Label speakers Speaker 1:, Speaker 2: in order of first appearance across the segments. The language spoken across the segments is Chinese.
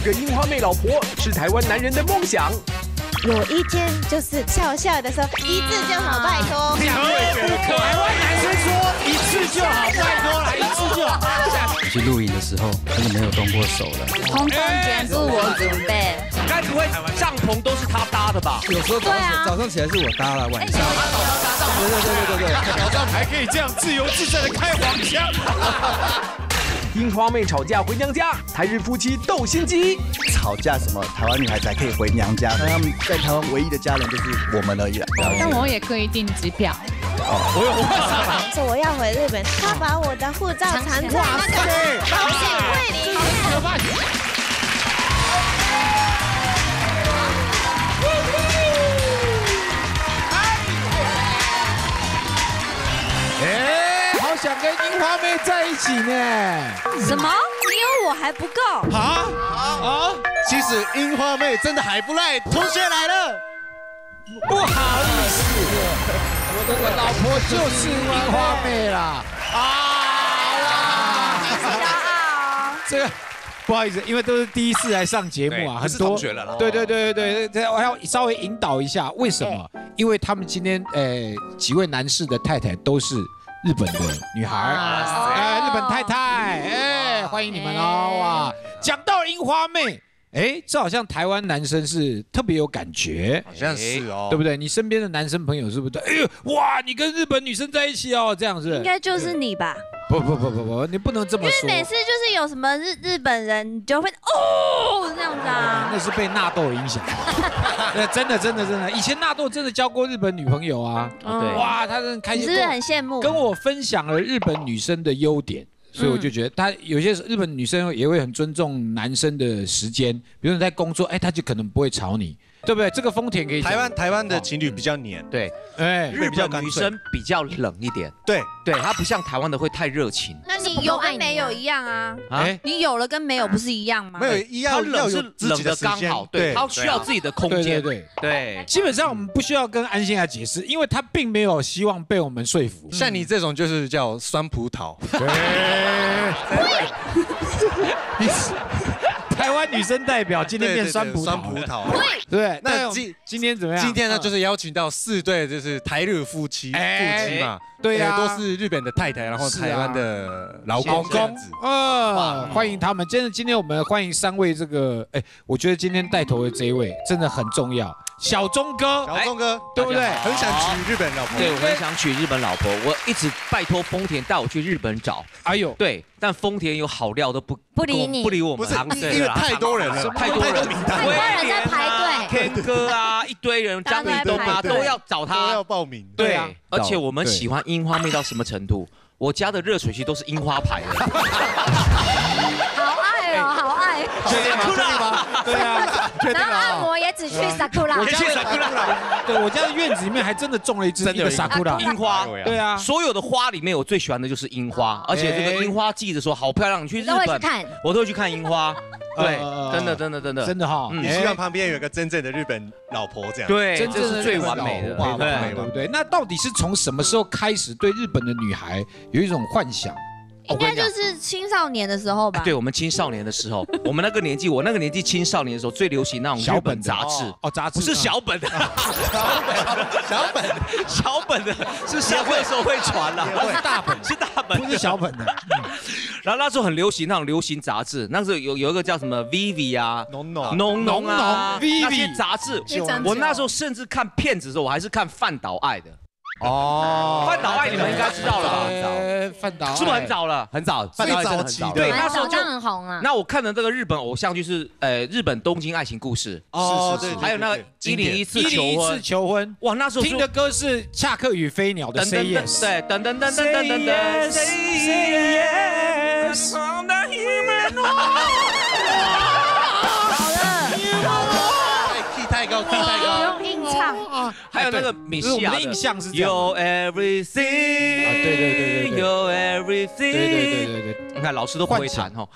Speaker 1: 个樱花妹老婆是台湾男人的梦想。
Speaker 2: 有一天就是笑笑的说一次就好，拜托。
Speaker 3: 台湾男生说一次就好，拜托来一次就好。
Speaker 4: 去露营的时候，真的没有动过手了。
Speaker 5: 通通全部我准备。
Speaker 1: 该不会帐篷都是他搭的吧？
Speaker 4: 有时候早上早上起来是我搭了，晚上。对对对对对对，
Speaker 3: 早上还可以这样自由自在的开黄腔。
Speaker 1: 樱花妹吵架回娘家，台日夫妻斗心机。
Speaker 6: 吵架什么？台湾女孩才可以回娘家，他们在台湾唯一的家人就是我们而已了。
Speaker 5: 但我也可以订机票。
Speaker 1: 哦，我有我
Speaker 2: 说我要回日本，他把我的护照藏在那个保险柜里。
Speaker 3: 想跟樱花妹在一起呢。
Speaker 5: 什么？你有我还不够？
Speaker 6: 啊啊！其实樱花妹真的还不赖。同学来了，
Speaker 3: 不好意思，我的老婆就是樱花妹啦。啊！
Speaker 5: 骄傲。
Speaker 3: 这个不好意思，因为都是第一次来上节目啊，很多
Speaker 7: 同学了。
Speaker 3: 对对对对对，我要稍微引导一下，为什么？因为他们今天诶几位男士的太太都是日本的女孩，哎，日本太太，哎，欢迎你们哦！哇，讲到樱花妹，哎，这好像台湾男生是特别有感觉，
Speaker 7: 好像是哦，
Speaker 3: 对不对？你身边的男生朋友是不是？哎呦，哇，你跟日本女生在一起哦，这样子，
Speaker 5: 应该就是你吧？
Speaker 3: 不不不不不，你不能这么说。
Speaker 5: 因为每次就是有什么日日本人，你就会哦这样子啊。
Speaker 3: 那是被纳豆影响。对，真的真的真的，以前纳豆真的交过日本女朋友啊。
Speaker 5: 对。
Speaker 3: 哇，他真的开心。
Speaker 5: 你是不是很羡慕？
Speaker 3: 跟我分享了日本女生的优点，所以我就觉得，他有些日本女生也会很尊重男生的时间，比如你在工作，哎，他就可能不会吵你。对不对？这个丰田可以。
Speaker 6: 台湾台湾的情侣比较黏，
Speaker 7: 对，
Speaker 3: 哎，
Speaker 7: 日本女生比较冷一点，
Speaker 6: 对，
Speaker 7: 对，她不像台湾的会太热情。
Speaker 5: 那你有跟没有一样啊？啊，你有了跟没有不是一样吗？
Speaker 6: 没有一样，
Speaker 7: 冷是冷的刚好，对，他需要自己的空间，
Speaker 3: 对
Speaker 7: 对。
Speaker 3: 基本上我们不需要跟安心来解释，因为他并没有希望被我们说服。
Speaker 6: 像你这种就是叫酸葡萄。
Speaker 3: 台湾女生代表今天变酸葡萄，
Speaker 6: 酸葡萄，
Speaker 3: 对。那今今天怎么样？
Speaker 6: 今天呢，就是邀请到四对，就是台日夫妻，夫妻嘛，
Speaker 3: 对呀，
Speaker 6: 都是日本的太太，然后台湾的老公公，
Speaker 3: 啊，欢迎他们。真的，今天我们欢迎三位，这个，哎，我觉得今天带头的这一位真的很重要。小钟哥，
Speaker 6: 小钟哥，
Speaker 3: 对不对？
Speaker 6: 很想娶日本老婆，
Speaker 7: 对，我很想娶日本老婆。我一直拜托丰田带我去日本找。哎呦，对，但丰田有好料都不
Speaker 5: 不理你，
Speaker 7: 不理我们，
Speaker 6: 不是因为太多人了，
Speaker 7: 太多人，
Speaker 5: 太多人在排
Speaker 7: 队。天哥啊，一堆人，张立东啊，都要找他，
Speaker 6: 都要报名。
Speaker 7: 对啊，而且我们喜欢樱花妹到什么程度？我家的热水器都是樱花牌的。
Speaker 5: 好爱哦，好爱。
Speaker 6: 确定吗？确定吗？
Speaker 3: 对 啊，
Speaker 5: 然后按摩也只去 sakura，
Speaker 7: 我去 sakura，
Speaker 3: 对我家的院子里面还真的种了一只真的 sakura
Speaker 7: 樱花，
Speaker 3: 对啊，
Speaker 7: 所有的花里面我最喜欢的就是樱花，而且这个樱花季的时候好漂亮，你去日本
Speaker 5: 看，
Speaker 7: 我都会去看樱花，对，真的真的真的。
Speaker 3: 真的哈，
Speaker 6: 你希望旁边有一个真正的日本老婆这样，
Speaker 7: 对，
Speaker 3: 真正
Speaker 7: 是最完美的，
Speaker 3: 对。对不对？那到底是从什么时候开始对日本的女孩有一种幻想？
Speaker 5: 应该就是青少年的时候吧。
Speaker 7: 对，我们青少年的时候，我们那个年纪，我那个年纪青少年的时候，最流行那种小本杂志。
Speaker 3: 哦，杂志。
Speaker 7: 不是小本的，
Speaker 6: 小本
Speaker 7: 小本的，是下课的时候会传了，
Speaker 3: 是大本，
Speaker 7: 是大本，
Speaker 3: 不是小本的。
Speaker 7: 然后那时候很流行那种流行杂志，那时候有有一个叫什么 Vivi 啊，
Speaker 6: 浓浓。
Speaker 7: 浓浓啊，
Speaker 3: 那
Speaker 7: 些杂志，我那时候甚至看片子的时候，我还是看范岛爱的。
Speaker 3: 哦，
Speaker 7: 范岛爱你们应该知道了吧？
Speaker 3: 范岛
Speaker 7: 是不是很早了？很早，
Speaker 6: 最早期的，
Speaker 7: 对，那时候
Speaker 5: 就很红啊。
Speaker 7: 那我看的这个日本偶像剧是呃日本东京爱情故事，
Speaker 6: 哦，是是，
Speaker 7: 还有那个一零一次
Speaker 3: 求婚，
Speaker 7: 哇，那时候
Speaker 3: 听的歌是恰克与飞鸟的 Say Yes，
Speaker 7: 对，噔噔噔噔噔噔噔，Say Yes。好
Speaker 5: 了，
Speaker 6: 太高，太高。
Speaker 7: 还有那个米西亚
Speaker 3: 的印象是
Speaker 7: Your everything，
Speaker 3: 啊，对对对对
Speaker 7: ，Your everything，对
Speaker 3: 对对对对，
Speaker 7: 你看老师都不会弹哦。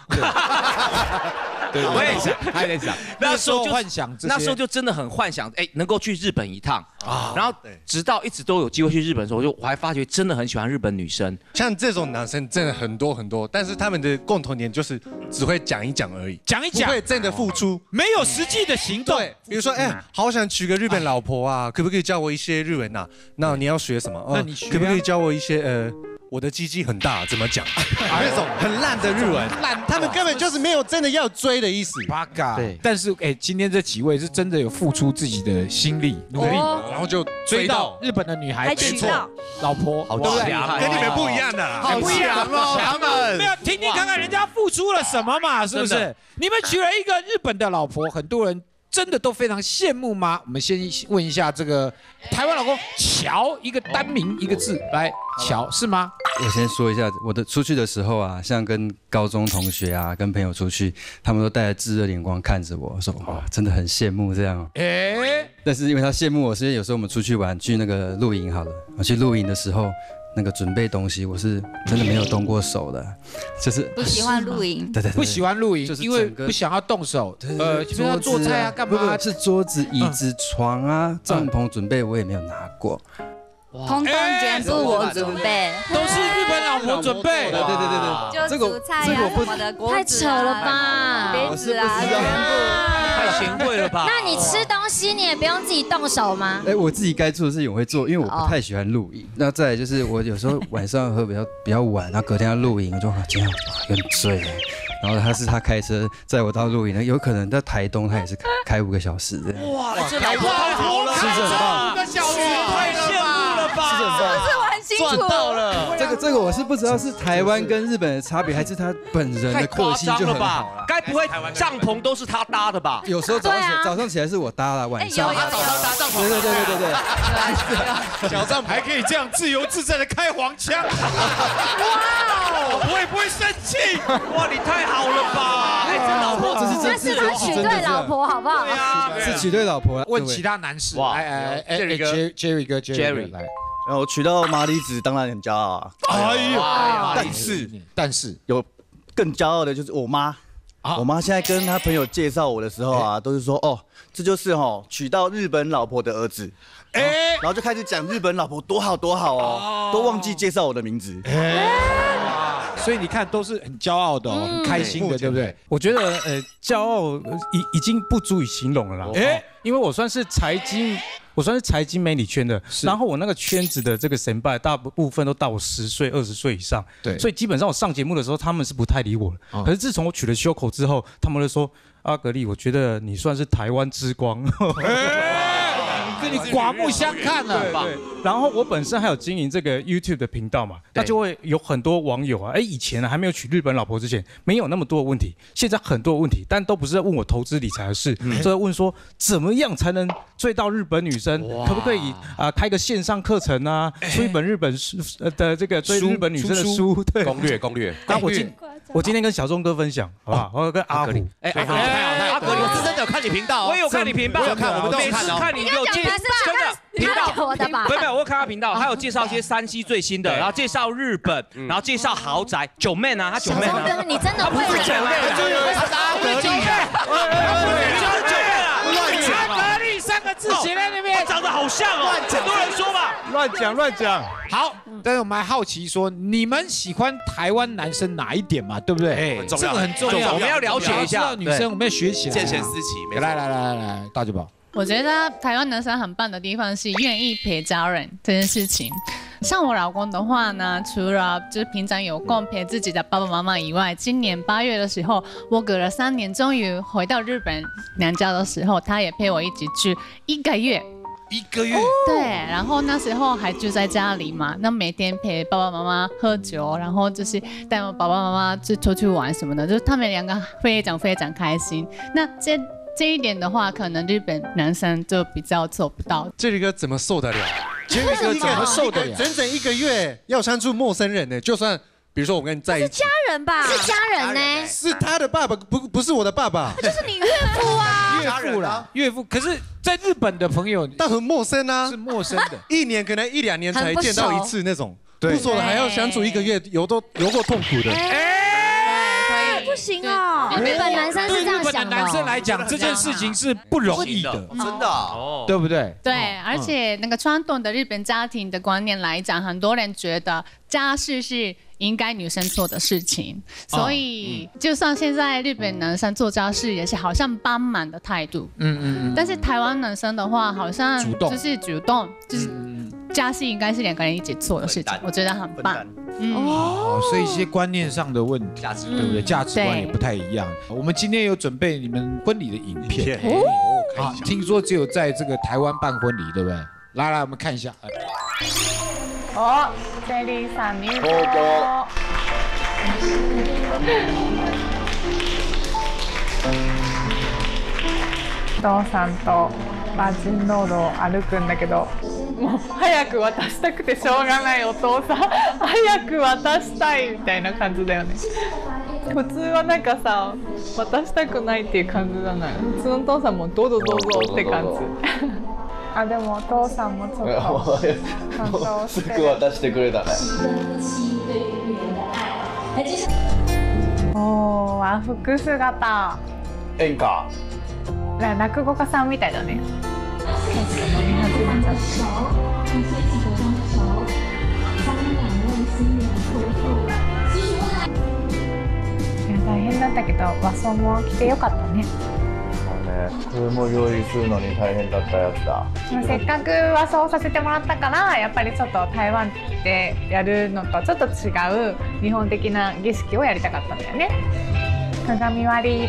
Speaker 3: 对
Speaker 7: 我也想，
Speaker 3: 他也在想
Speaker 7: 那时候就
Speaker 3: 幻想
Speaker 7: 那时候就真的很幻想，哎，能够去日本一趟啊。然后直到一直都有机会去日本的时候，我就我还发觉真的很喜欢日本女生。
Speaker 8: 像这种男生真的很多很多，但是他们的共同点就是只会讲一讲而已，
Speaker 3: 讲一讲
Speaker 8: 不会真的付出，
Speaker 3: 没有实际的行动。
Speaker 8: 对，比如说，哎，好想娶个日本老婆啊，可不可以教我一些日文呐？那你要学什么？哦
Speaker 3: 那你
Speaker 8: 可不可以教我一些呃？我的鸡鸡很大，怎么讲？那种很烂的日文，
Speaker 3: 烂
Speaker 8: 他们根本就是没有真的要追的意思。
Speaker 3: 八嘎。
Speaker 9: 对
Speaker 3: 但是哎，今天这几位是真的有付出自己的心力努力，
Speaker 8: 然后就
Speaker 3: 追到，日本的女孩，
Speaker 5: 还娶到，
Speaker 3: 老婆，
Speaker 7: 好？强啊
Speaker 8: 跟你们不一样的啦。
Speaker 3: 好强哦！
Speaker 7: 强们
Speaker 3: 没有听听看看人家付出了什么嘛，是不是？你们娶了一个日本的老婆，很多人真的都非常羡慕吗？我们先问一下这个台湾老公乔，一个单名一个字，来乔是吗？
Speaker 4: 我先说一下，我的出去的时候啊，像跟高中同学啊，跟朋友出去，他们都带着炙热眼光看着我，说哇，真的很羡慕这样。
Speaker 3: 哎，
Speaker 4: 但是因为他羡慕我，是因为有时候我们出去玩，去那个露营好了，我去露营的时候，那个准备东西，我是真的没有动过手的，就是
Speaker 10: 不喜欢 露营，
Speaker 4: 对对对，
Speaker 3: 不喜欢露营，
Speaker 4: 就是
Speaker 3: 因为不想要动手，呃，
Speaker 4: 呃，
Speaker 3: 比如说做菜啊，干嘛
Speaker 4: 不？是桌子、椅子、床啊、帐篷准备我也没有拿过。
Speaker 10: 通通全部我准备，
Speaker 3: 都是日本老婆准备。
Speaker 4: 对对对对对，
Speaker 10: 就
Speaker 4: 这个
Speaker 10: 煮菜
Speaker 4: 这个我
Speaker 10: 的，锅
Speaker 5: 太扯了吧？
Speaker 4: 我是不知道
Speaker 10: 部。
Speaker 7: 太贤惠了吧？
Speaker 5: 那你吃东西你也不用自己动手吗？
Speaker 4: 哎，我自己该做的事情我会做，因为我
Speaker 5: 哦
Speaker 4: 不太喜欢露营。那再来就是我有时候晚上喝比较比较晚，然后隔天要露营，我就啊今天有点醉。然后他是他开车载我到露营的，有可能在台东他也是开开五个小时这样。
Speaker 7: 哇，这老婆太好了，
Speaker 4: 是很棒
Speaker 7: 赚到了，
Speaker 4: 这个这个我是不知道是台湾跟日本的差别，还是他本人的个
Speaker 7: 夸
Speaker 4: 性就很
Speaker 7: 张了吧
Speaker 4: 好？？
Speaker 7: 该不会帐篷都是他搭的吧？
Speaker 4: 有时候早上早上起来是我搭了，晚上
Speaker 7: 早上搭帐篷，
Speaker 4: 对对对对对对，
Speaker 3: 小帐篷还可以这样自由自在的开黄腔，哇哦！我也不会生气。
Speaker 7: 哇，你太好了吧？哎，这老婆
Speaker 4: 这是
Speaker 5: 那
Speaker 4: 真
Speaker 5: 是他娶对老婆好不好？
Speaker 7: 对啊，
Speaker 4: 是娶对老婆。
Speaker 3: 问其他男士，
Speaker 7: 哇
Speaker 3: 哎哎哎
Speaker 7: Jerry 哥
Speaker 3: ，Jerry Jerry 哥
Speaker 7: Jerry
Speaker 3: 来，
Speaker 9: 然后娶到麻里子，当然很骄傲啊。
Speaker 3: 哎呦
Speaker 9: 但是
Speaker 3: 但是
Speaker 9: 有更骄傲的就是我妈。
Speaker 3: 啊
Speaker 9: 我妈现在跟她朋友介绍我的时候啊，都是说哦，这就是哦娶到日本老婆的儿子，
Speaker 3: 哎
Speaker 9: 然后就开始讲日本老婆多好多好哦，都忘记介绍我的名字。
Speaker 3: 所以你看都是很骄傲的哦，很开心的，对不对？
Speaker 11: 我觉得呃，骄傲呃已已经不足以形容了啦。
Speaker 3: 哎
Speaker 11: 哎，因为我算是财经，我算是财经媒体圈的，然后我那个圈子的这个神拜，大部分都到我十岁、二十岁以上。
Speaker 3: 对
Speaker 11: 所以基本上我上节目的时候，他们是不太理我可是自从我取了修口之后，他们就说：“阿格力，我觉得你算是台湾之光。”
Speaker 3: 跟你刮目相看了，
Speaker 11: 对，然后我本身还有经营这个 YouTube 的频道嘛，那就会有很多网友啊，哎，以前呢还没有娶日本老婆之前，没有那么多的问题，现在很多的问题，但都不是在问我投资理财的事，都在问说怎么样才能追到日本女生，可不可以啊、开个线上课程啊，出一本日本书的这个追日本女生的书，对，
Speaker 12: 攻略攻略。
Speaker 11: 那我今我今天跟小钟哥分享，好不好？我跟阿虎，
Speaker 7: 哎，阿格力，阿格力，我是真的有看你频道，我有看你频道，
Speaker 12: 我有看我们都有
Speaker 7: 每次
Speaker 12: 看
Speaker 7: 你有介
Speaker 5: 你要讲的是
Speaker 7: 真的频道。
Speaker 5: 我的吧
Speaker 7: 没有没有，我有看他频道，他有介绍一些山西最新的，然后介绍日本，然后介绍豪宅，九妹呢，他九妹
Speaker 5: 小钟哥，你真的会
Speaker 7: 九妹，他是阿格力，就是九
Speaker 3: 个字写在那边，
Speaker 7: 长得好像哦，很多人说吧，
Speaker 11: 乱讲乱讲。
Speaker 3: 好，但是我们还好奇说，你们喜欢台湾男生哪一点嘛？对不对？
Speaker 7: 哎
Speaker 3: 这个很重要，
Speaker 7: 我们要了解一下
Speaker 3: 知道女生我们要学起来。
Speaker 12: 见贤思齐，
Speaker 3: 来来来来来，大酒保。
Speaker 13: 我觉得台湾男生很棒的地方是愿意陪家人这件事情。像我老公的话呢，除了就是平常有空陪自己的爸爸妈妈以外，今年八月的时候，我隔了三年终于回到日本娘家的时候，他也陪我一起去一个月。
Speaker 3: 一个月，
Speaker 13: 对，然后那时候还住在家里嘛，那每天陪爸爸妈妈喝酒，然后就是带我爸爸妈妈就出去玩什么的，就是他们两个非常非常开心。那这这一点的话，可能日本男生就比较做不到。
Speaker 8: 这个怎么受得了？
Speaker 3: 杰瑞哥怎么受得了？
Speaker 8: 整整一个月要相处陌生人呢？就算比如说我跟你在一起，是
Speaker 5: 家人吧？是家人呢？
Speaker 8: 是他的爸爸，不不是我的爸爸，
Speaker 5: 就是你岳父啊。
Speaker 3: 岳父啦，岳父。可是，在日本的朋友
Speaker 8: 但很陌生啊
Speaker 3: 是，陌生的。
Speaker 8: 一年可能一两年才见到一次那种，
Speaker 3: 对
Speaker 8: 不说了还要相处一个月，有多有过痛苦的。
Speaker 5: 哎，不行哦，日本男生是这样
Speaker 3: 对日本的男生来讲，这件事情是不容易的，
Speaker 9: 真的哦，
Speaker 3: 对不对？
Speaker 13: 对，而且那个传统的日本家庭的观念来讲，很多人觉得家事是应该女生做的事情，所以就算现在日本男生做家事也是好像帮忙的态度，
Speaker 3: 嗯嗯嗯。
Speaker 13: 但是台湾男生的话，好像
Speaker 3: 主动
Speaker 13: 就是主动，就是家事应该是两个人一起做的事情，我觉得很棒。
Speaker 3: 哦，所以一些观念上的问题，
Speaker 7: 价值
Speaker 3: 对不对？价值观也不太一样。我们今天有准备你们婚礼的影片
Speaker 9: 哦
Speaker 3: 啊，听说只有在这个台湾办婚礼，对不对？来来，我们看一下。
Speaker 13: 哦，ゼリーさん入場。
Speaker 12: お父さんとバージンロードを歩くんだけど。もう早く渡したくてしょうがないお父さん。早く渡したいみたいな感じだよね。普通はなんかさ渡したくないっていう感じじゃない。普通のお父さんもどうぞどうぞって感じあでもお父さんもちょっと 感動して。る
Speaker 9: 渡してくれたね。
Speaker 12: おお和服姿。
Speaker 9: 演歌。
Speaker 12: な落語家さんみたいだね。いや大変だったけど和装も着てよかったね
Speaker 9: ねこれも用意するのに大変だったやつだ。
Speaker 12: まあせっかく和装させてもらったからやっぱりちょっと台湾でやるのとちょっと違う日本的な儀式をやりたかったんだよね。鏡割り！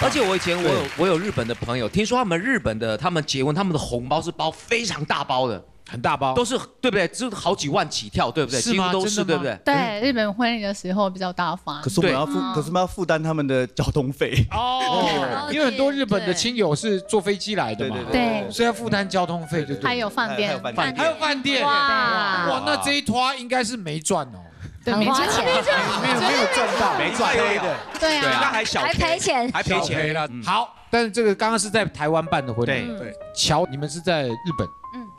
Speaker 7: 而且我以前我有我有日本的朋友，听说他们日本的他们结婚，他们的红包是包非常大包的，
Speaker 3: 很大包，
Speaker 7: 都是对不对？就是好几万起跳，对不对？
Speaker 3: 是吗？
Speaker 7: 几乎都是
Speaker 3: 真的吗？
Speaker 7: 对不对？
Speaker 13: 对，日本婚礼的时候比较大方。
Speaker 9: 可是我们要负，可是我们要负担他们的交通费。
Speaker 3: 哦，因为很多日本的亲友是坐飞机来的嘛，
Speaker 13: 对
Speaker 3: 所以要负担交通费，对不对？
Speaker 13: 还有饭店，
Speaker 3: 饭还有饭店，
Speaker 13: 哇。
Speaker 3: 哇，那这一拖应该是没赚哦，
Speaker 13: 对没赚。
Speaker 3: 没有没有赚到，
Speaker 7: 没赚黑的，
Speaker 13: 对啊
Speaker 7: 对啊，还小
Speaker 10: 还赔钱。
Speaker 7: 还赔钱。
Speaker 3: 了。好，但是这个刚刚是在台湾办的婚礼，
Speaker 8: 对。对。
Speaker 3: 乔，你们是在日本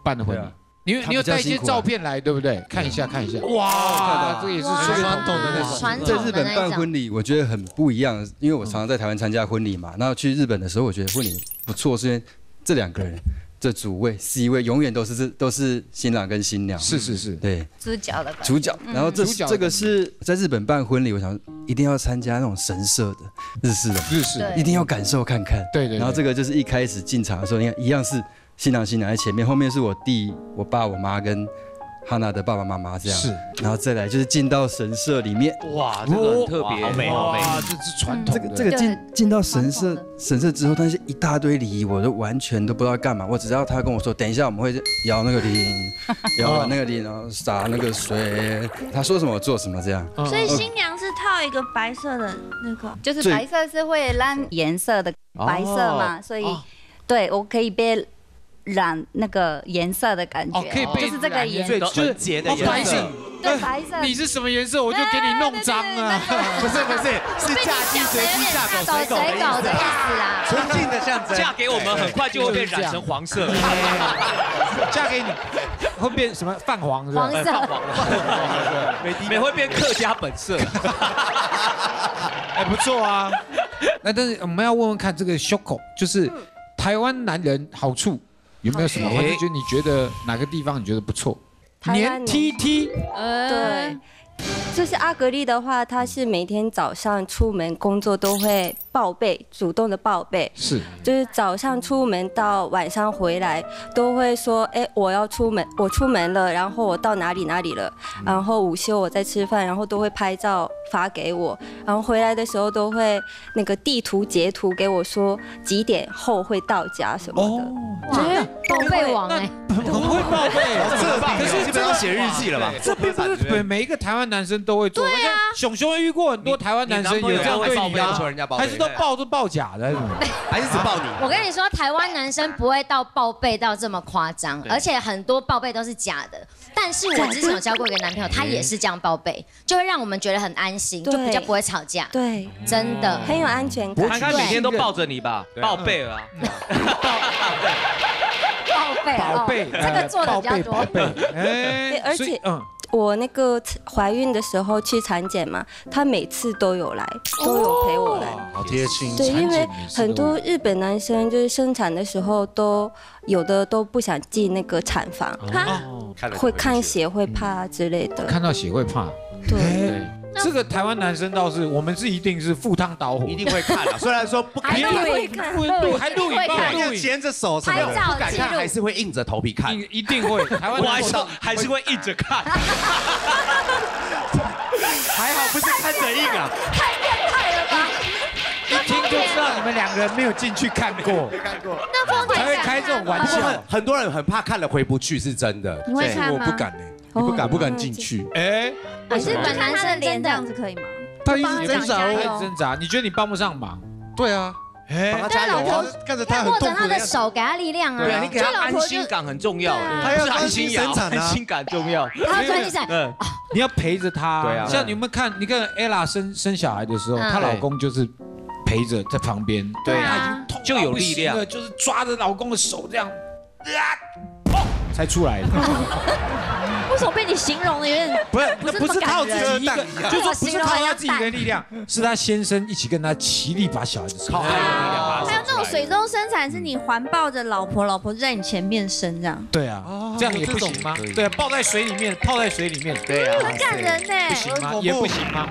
Speaker 3: 办的婚礼。你有你有带一些照片来，对不对？看一下看一下，哇，这个也是最传统的那种。
Speaker 4: 在日本。办婚礼，我觉得很不一样，因为我常常在台湾参加婚礼嘛。然后去日本的时候，我觉得婚礼不错，是因为这两个人，这主位 C 位永远都是这都是新郎跟新娘。
Speaker 3: 是是是，
Speaker 4: 对，
Speaker 10: 主角的
Speaker 4: 主角。然后这
Speaker 3: 主角的
Speaker 4: 这个是在日本办婚礼，我想一定要参加那种神社的日式的，
Speaker 3: 日式
Speaker 10: 对
Speaker 4: 一定要感受看看。
Speaker 3: 对对对
Speaker 4: 然后这个就是一开始进场的时候，你看一样是新郎新娘在前面，后面是我弟、我爸、我妈跟哈娜的爸爸妈妈这样。
Speaker 3: 是。
Speaker 4: 然后再来就是进到神社里面，
Speaker 7: 哇，这个很特别，
Speaker 9: 好美好美
Speaker 3: 哇，这是传统。
Speaker 4: 这个这个进进到神社神社之后，但是一大堆礼仪，我都完全都不知道干嘛。我只知道他跟我说，等一下我们会摇那个铃，摇完那个铃，然后洒那个水。他说什么我做什么这样。
Speaker 10: 所以新娘是套一个白色的那个，
Speaker 14: 就是白色是会染颜色的白色嘛，所以对我可以被染那个颜色的感觉，
Speaker 3: 哦，可以被
Speaker 14: 就是这个颜
Speaker 3: 最
Speaker 14: 色，
Speaker 3: 就是
Speaker 9: 的颜色。
Speaker 14: 对白色。
Speaker 3: 你是什么颜色，我就给你弄脏啊！
Speaker 9: 不是不是，是嫁鸡随鸡，嫁狗随狗的意思
Speaker 10: 啦。
Speaker 9: 纯净的象征。
Speaker 7: 嫁给我们很快就会被染成黄色，
Speaker 3: 嫁给你会变什么泛黄是吧？
Speaker 10: 黄色
Speaker 7: 泛黄了，美会变客家本色。
Speaker 3: 哎不错啊。那但是我们要问问看，这个 Shoko 就是台湾男人好处有没有什么？
Speaker 7: 哎
Speaker 3: 或者就你觉得哪个地方你觉得不错？黏
Speaker 15: 台湾人
Speaker 3: T T
Speaker 15: 对，就是阿格丽的话，她是每天早上出门工作都会报备，主动的报备，
Speaker 3: 是。
Speaker 15: 就是早上出门到晚上回来都会说，哎，我要出门，我出门了，然后我到哪里哪里了，然后午休我在吃饭，然后都会拍照发给我，然后回来的时候都会那个地图截图给我说几点后会到家什么的。
Speaker 10: 哇，报备网哎，
Speaker 3: 很 会报备，
Speaker 9: 这
Speaker 3: 可是
Speaker 9: 基本上写日记了吧？
Speaker 3: 这并不是每每一个台湾男生都会做。对啊，熊熊遇过很多台湾男生也这样对你
Speaker 7: 要求人家
Speaker 3: 啊，
Speaker 7: 报
Speaker 3: 还是都报都报假的？
Speaker 9: 还是只报你？
Speaker 10: 我跟你说，台湾男生不会到报备到这么夸张，而且很多报备都是假的。但是我之前有交过一个男朋友，他也是这样报备，就会让我们觉得很安心，就比较不会吵架。
Speaker 15: 对，
Speaker 10: 真的
Speaker 15: 很有安全感。
Speaker 7: 他每天都抱着你吧，报备了啊。
Speaker 10: 报备，
Speaker 3: 宝贝，
Speaker 10: 哦这个做的比较多。
Speaker 3: 哎
Speaker 15: 而且
Speaker 3: 嗯，
Speaker 15: 我那个怀孕的时候去产检嘛，他每次都有来，都有陪我来。
Speaker 8: 好贴心。
Speaker 15: 对，因为很多日本男生就是生产的时候都有的都不想进那个产房，
Speaker 3: 哦
Speaker 15: 会看血会怕之类的。
Speaker 3: 看到血会怕。
Speaker 15: 对。
Speaker 3: 这个台湾男生倒是，我们是一定是赴汤蹈火，一
Speaker 16: 定会看的。虽然说不敢
Speaker 3: 还
Speaker 16: 看，
Speaker 3: 会看，录还录影报录影，
Speaker 16: 牵着手什么的，不敢看，还是会硬着头皮看，
Speaker 3: 一定会。台湾
Speaker 16: 我还是还是会硬着看。还好不是看着硬啊，
Speaker 10: 太变态了吧！
Speaker 3: 一听就知道你们两个人没有进去看过，
Speaker 16: 没看过，
Speaker 10: 那风
Speaker 3: 才会开这种玩笑。
Speaker 16: 很多人很怕看了回不去，是真的。
Speaker 10: 你会看吗
Speaker 8: 我不敢呢，你不敢不敢进去。
Speaker 3: 哎，
Speaker 10: 是本男生脸这样
Speaker 14: 子可以吗？
Speaker 3: 他一直挣扎，他一
Speaker 14: 他加油
Speaker 3: 直挣扎。你觉得你帮不上忙？
Speaker 8: 对啊，
Speaker 3: 哎
Speaker 16: 帮他加油啊！
Speaker 8: 看着他很
Speaker 10: 握着他的
Speaker 8: 痛苦的样子。
Speaker 10: 手，给他力量啊！
Speaker 7: 对啊，你给他安心感很重要，
Speaker 16: 他要
Speaker 7: 安心
Speaker 16: 生产啊
Speaker 7: 安心感重要。
Speaker 10: 他要专心闪。
Speaker 7: 嗯，
Speaker 3: 你要陪着他。
Speaker 16: 对啊
Speaker 3: 像你们看，你看 ella 生生小孩的时候，
Speaker 10: 嗯
Speaker 3: 她老公就是陪着在旁边，
Speaker 7: 对
Speaker 3: 她已经痛
Speaker 7: 就有力量
Speaker 3: 就是抓着老公的手这样，才出来的。
Speaker 5: 为什么被你形容的有点
Speaker 3: 不是，
Speaker 5: 不是
Speaker 3: 那不是靠自己一个，就是说不是靠他自己的力量，是他先生一起跟他齐力把小孩子生
Speaker 5: 还有那种水中生产，是你环抱着老婆，老婆在你前面生这样，
Speaker 3: 对啊，这样也不行吗？对啊，抱在水里面，泡在水里面，
Speaker 7: 对啊，
Speaker 5: 很感人呢。
Speaker 3: 不行吗？也不行吗？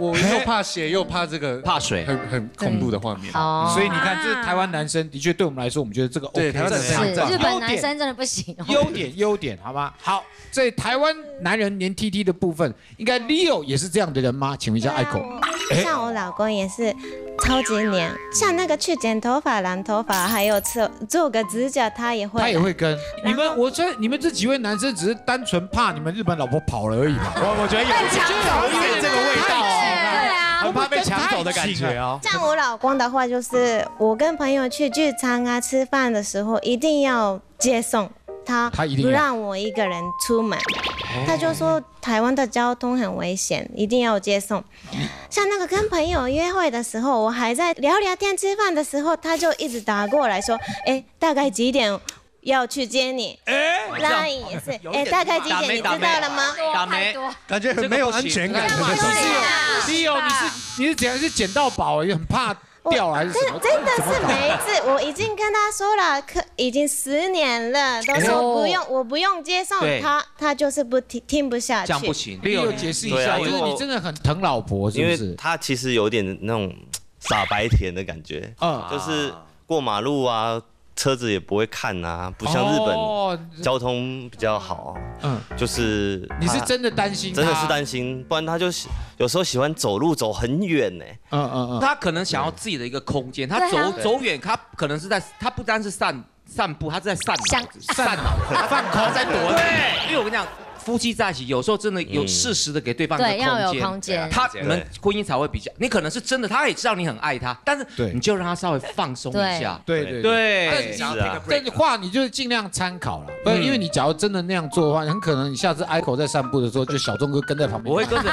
Speaker 8: 我又怕血又怕这个
Speaker 7: 怕水
Speaker 8: 很很恐怖的画面。
Speaker 10: 哦
Speaker 3: 所以你看，这台湾男生的确对我们来说，我们觉得这个 OK，
Speaker 8: 对台湾男生
Speaker 10: 是日本男
Speaker 3: 优点
Speaker 10: 生真的不行哦。
Speaker 3: 优点优点，好吗？好，在台湾男人黏 T T 的部分，应该 Leo 也是这样的人吗？请问一下 Ico。哎
Speaker 2: 像我老公也是超级黏，像那个去剪头发、染头发，还有做做个指甲，他也会。
Speaker 3: 他也会跟你们，我这你们这几位男生只是单纯怕你们日本老婆跑了而已嘛。
Speaker 16: 我我觉得有有一点这个味道很怕被抢走的感觉哦。
Speaker 2: 像我老公的话，就是我跟朋友去聚餐啊、吃饭的时候，一定要接送他，
Speaker 3: 他一定
Speaker 2: 不让我一个人出门。他就说台湾的交通很危险，一定要接送。像那个跟朋友约会的时候，我还在聊聊天、吃饭的时候，他就一直打过来说：“哎，大概几点要去接你？”
Speaker 3: 哎，
Speaker 2: 那也是，哎，大概几点你知道了吗？
Speaker 7: 打没？
Speaker 4: 感觉很没有安全感。
Speaker 3: 你是有 Leo，你是你是怎样是捡到宝，也很怕掉还是什么？
Speaker 2: 真真的是每一次，我已经跟他说了，可已经十年了，都说不用，我不用接送他，他就是不听听不下去。
Speaker 7: 这样不行。
Speaker 3: Leo 解释一下，就是你真的很疼老婆，是
Speaker 17: 因为
Speaker 3: 不是？
Speaker 17: 他其实有点那种傻白甜的感觉，
Speaker 3: 嗯
Speaker 17: 就是过马路啊，车子也不会看啊，不像日
Speaker 3: 哦
Speaker 17: 本交通比较好，
Speaker 3: 嗯，
Speaker 17: 就是
Speaker 3: 你是真的担心，
Speaker 17: 真的是担心，不然他就喜有时候喜欢走路走很远呢。
Speaker 3: 嗯嗯嗯，
Speaker 7: 他可能想要自己的一个空间，他走走远，他可能是在，他不单是散散步，他是在散
Speaker 10: 散
Speaker 7: 脑，散脑子，他放空在躲。对，因为我跟你讲。夫妻在一起，有时候真的有适时的给对方一个
Speaker 10: 对要有
Speaker 7: 空间，
Speaker 10: 空间
Speaker 7: 他你们婚姻才会比较。你可能是真的，他也知道你很爱他，但是
Speaker 3: 对
Speaker 7: 你就让他稍微放松一下。
Speaker 3: 对。对
Speaker 7: 对，
Speaker 17: 是啊。
Speaker 3: 这话你就是尽量参考了，不然因为你假如真的那样做的话，很可能你下次 Ico 在散步的时候，就小钟哥跟在旁边。
Speaker 7: 我会跟着。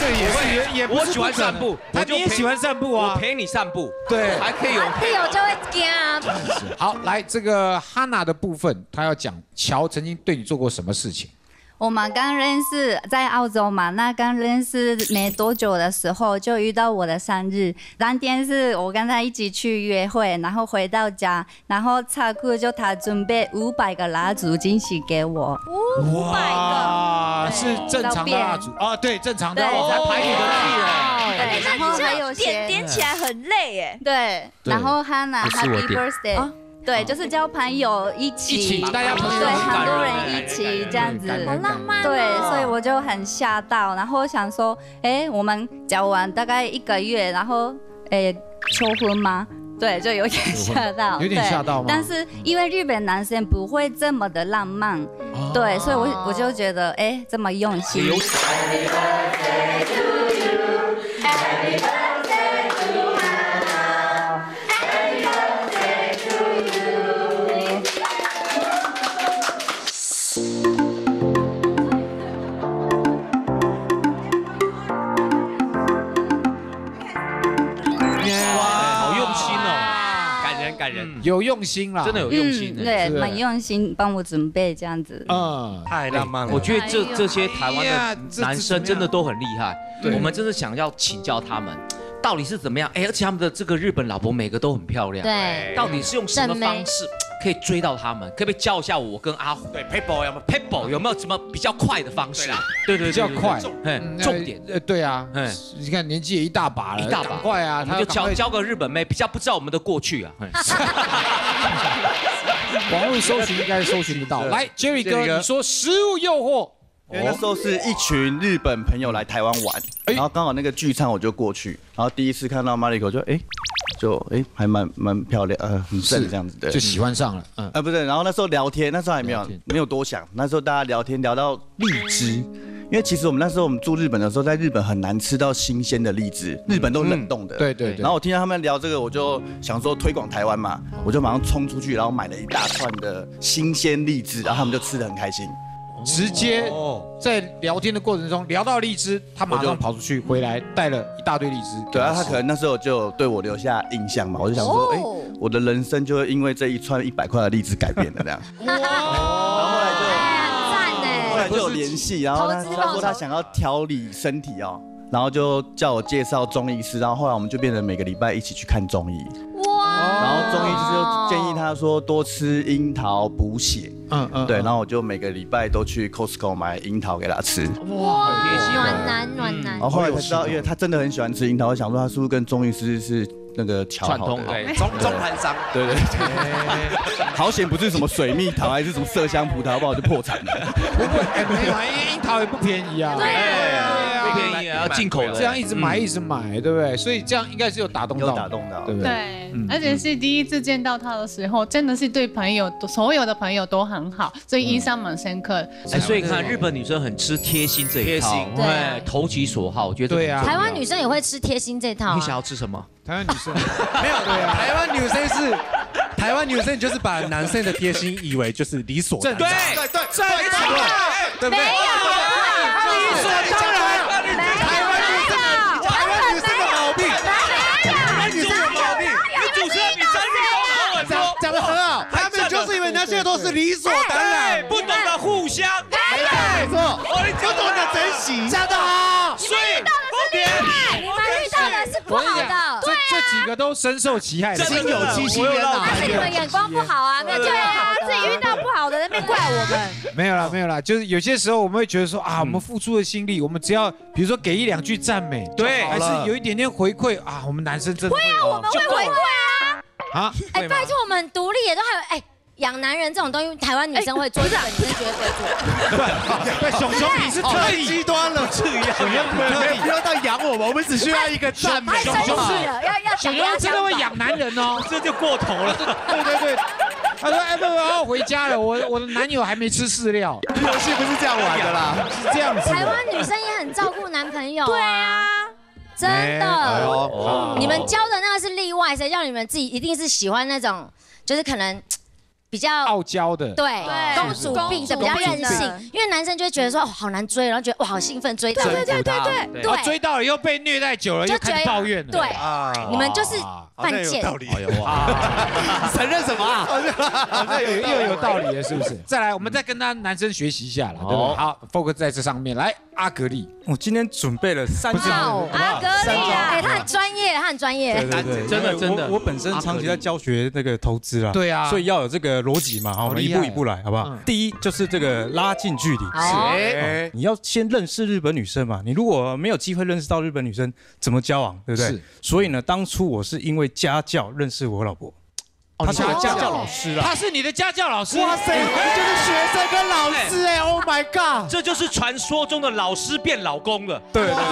Speaker 3: 这也是也也
Speaker 7: 我喜欢散步，
Speaker 3: 他
Speaker 7: 我就
Speaker 3: 也喜欢散步啊。
Speaker 7: 我陪你散步，
Speaker 3: 对。
Speaker 7: 还可以有
Speaker 10: 队友就会惊。啊。
Speaker 3: 好，来这个哈娜的部分，他要讲乔曾经对你做过什么事情。
Speaker 14: 我们刚认识在澳洲嘛，那刚认识没多久的时候就遇到我的生日，当天是我跟他一起去约会，然后回到家，然后仓库就他准备五百个蜡烛惊喜给我，
Speaker 3: 五百个？是正常的蜡烛。啊，对，正常的，
Speaker 14: 对。
Speaker 3: 我才排你的屁嘞。
Speaker 14: 对，然后还有
Speaker 5: 点点起来很累哎。
Speaker 14: 对，然后 Hannah Happy Birthday。对，就是交朋友一起，
Speaker 3: 一起大家朋友
Speaker 14: 对，
Speaker 3: 很
Speaker 14: 多
Speaker 3: 人
Speaker 14: 人一起这样子，
Speaker 3: 好浪
Speaker 5: 漫哦。
Speaker 14: 对，所以我就很吓到，然后想说，哎，我们交往大概一个月，然后，哎，求婚吗？对，就有点吓到，
Speaker 3: 有点
Speaker 14: 对。
Speaker 3: 吓到吗？
Speaker 14: 但是因为日本男生不会这么的浪漫，对，所以我我就觉得，哎，这么用心。
Speaker 3: 有用心啦，
Speaker 7: 真的有用心
Speaker 14: 嗯，对，蛮用心帮我准备这样子。
Speaker 3: 嗯，
Speaker 8: 太浪漫了。
Speaker 7: 我觉得这这些台湾的男生真的都很厉害，
Speaker 3: 对。
Speaker 7: 我们真的想要请教他们。到底是怎么样？哎，而且他们的这个日本老婆每个都很漂亮，
Speaker 10: 对。
Speaker 7: 到底是用什么方式可以追到他们？可不可以教一下我跟阿虎？
Speaker 16: 对 p a p e r 有没有
Speaker 7: p a p e r 有没有什么比较快的方式？对对，
Speaker 3: 比较快，
Speaker 7: 重点，
Speaker 3: 呃，对啊，
Speaker 7: 哎，
Speaker 3: 你看年纪也一大把了，
Speaker 7: 一大把
Speaker 3: 赶快啊，他就
Speaker 7: 教教个日本妹，比较不知道我们的过去啊。嘿
Speaker 3: 网络搜寻应该搜寻得到。来，Jerry 哥
Speaker 9: ，Jerry 哥
Speaker 3: 你说食物诱惑，
Speaker 9: 因为那时候是一群日本朋友来台湾玩，然后刚好那个聚餐我就过去，然后第一次看到 Mariko 就哎，就哎还蛮蛮漂亮，呃很正这样子，的，
Speaker 3: 就喜欢上了，嗯，
Speaker 9: 呃不是，然后那时候聊天，那时候还没有没有多想，那时候大家聊天聊到荔枝，因为其实我们那时候我们住日本的时候，在日本很难吃到新鲜的荔枝，日本都冷冻的，
Speaker 3: 对对对。
Speaker 9: 然后我听到他们聊这个，我就想说推广台湾嘛，我就马上冲出去，然后买了一大串的新鲜荔枝，然后他们就吃的很开心。
Speaker 3: 直接在聊天的过程中聊到荔枝，他马上跑出去回来带了一大堆荔枝。
Speaker 9: 对啊，他可能那时候就对我留下印象嘛，我就想说，哎、我的人生就会因为这一串一百块的荔枝改变了这样。后来就有联系，然后他说他想要调理身体哦，然后就叫我介绍中医师，然后后来我们就变成每个礼拜一起去看中医。
Speaker 10: 哇！
Speaker 9: 然后中医师就建议他说多吃樱桃补血。
Speaker 3: 嗯嗯，
Speaker 9: 对，然后我就每个礼拜都去 Costco 买樱桃给他吃。
Speaker 10: 哇，暖男暖男
Speaker 9: 然后。后来才知道，因为他真的很喜欢吃樱桃，我想说他是不是跟中医师是那个桥好的
Speaker 7: 串通好
Speaker 16: 对，中中盘商，
Speaker 9: 对对对，好险不是什么水蜜桃，还是什么麝香葡萄，不然我就破产了。
Speaker 3: 不会，哎，没有啊，因为樱桃也不便宜啊。
Speaker 10: 对
Speaker 7: 要进口的。
Speaker 3: 这样一直买一直买，对不对？所以这样应该是有打动到，
Speaker 9: 有打动到
Speaker 3: 对不对？
Speaker 13: 对，而且是第一次见到他的时候，真的是对朋友所有的朋友都很好，所以印象蛮深刻。
Speaker 7: 哎，所以你看日本女生很吃贴心这一套，
Speaker 16: 贴心
Speaker 10: 对
Speaker 7: 哎，投其所好，我觉得
Speaker 3: 对啊
Speaker 10: 台湾女生也会吃贴心这套
Speaker 7: 你想
Speaker 10: 啊。
Speaker 7: 要吃什么？
Speaker 3: 台湾女生
Speaker 8: 没有，对台湾女生是台湾女生就是把男生的贴心以为就是理所当然，
Speaker 16: 对对对，
Speaker 8: 对对不对？
Speaker 10: 没有，
Speaker 8: 理所当然，理所当然，
Speaker 16: 不懂得互相，
Speaker 8: 没错，
Speaker 16: 哦，你
Speaker 8: 不懂得珍惜，讲的好。
Speaker 16: 所以
Speaker 10: 你们遇到的是不好的，
Speaker 3: 这这几个都深受其害，
Speaker 16: 心有戚戚焉啊。
Speaker 10: 但是你们眼光不好啊，没有对啊，
Speaker 5: 自己遇到不好的那边怪我们。
Speaker 3: 没有啦，没有啦，就是有些时候我们会觉得说啊，我们付出的心力，我们只要比如说给一两句赞美，
Speaker 16: 对。
Speaker 3: 还是有一点点回馈啊，我们男生真的会啊，
Speaker 5: 我们会回馈啊。
Speaker 3: 啊，
Speaker 10: 哎，拜托我们独立也都还有哎。养男人这种东西，台湾女生会做，日本女生绝对不会做。
Speaker 3: 对，熊熊你是特
Speaker 8: 太，极端了，这样
Speaker 3: 熊熊你特意
Speaker 8: 不，要到养我们，我们只需要一个赞美。
Speaker 10: 太生气了，要要
Speaker 3: 熊
Speaker 10: 讲
Speaker 3: 熊真的会养男人哦，
Speaker 16: 这就过头了。
Speaker 3: 对对对。他说：“哎，不不，我回家了，我我的男友还没吃饲料。
Speaker 9: 游戏不是这样玩的啦，
Speaker 3: 是这样子。
Speaker 10: 台湾女生也很照顾男朋友。
Speaker 5: 对啊，
Speaker 10: 真
Speaker 3: 哎
Speaker 10: 的。你们教的那个是例外，谁叫你们自己一定是喜欢那种，就是可能比较
Speaker 3: 傲娇的，
Speaker 10: 对公主病的比较任性，因为男生就会觉得说哦好难追，然后觉得哇好兴奋追到，
Speaker 3: 对对
Speaker 10: 对
Speaker 3: 对我追到。了又被虐待久了，又开始抱怨了。
Speaker 10: 对。
Speaker 3: 啊。
Speaker 10: 你们就是犯贱。
Speaker 3: 哎呦哇，
Speaker 16: 承认什么啊？
Speaker 3: 好像有又有道理。了，是不是？再来，我们再跟他男生学习一下了，对不对？好，focus 在这上面。来，阿格力，
Speaker 11: 我今天准备了三
Speaker 10: 哇哦阿格力啊，哎他很专业，他很专业。
Speaker 11: 对对对，
Speaker 3: 真的真的。
Speaker 11: 我我本身长期在教学那个投资啦，
Speaker 3: 对啊。
Speaker 11: 所以要有这个逻辑嘛，好，我们一步一步来，好不好？
Speaker 3: 嗯？
Speaker 11: 第一就是这个拉近距离，
Speaker 10: 是。
Speaker 11: 哎你要先认识日本女生嘛，你如果没有机会认识到日本女生，怎么交往，对不对？所以呢，当初我是因为家教认识我老婆，他是我的家教老师啊。
Speaker 3: 他是你的家教老师。
Speaker 8: 哇塞，你就是学生跟老师哎，Oh my god！
Speaker 16: 这就是传说中的老师变老公了。
Speaker 11: 对对对，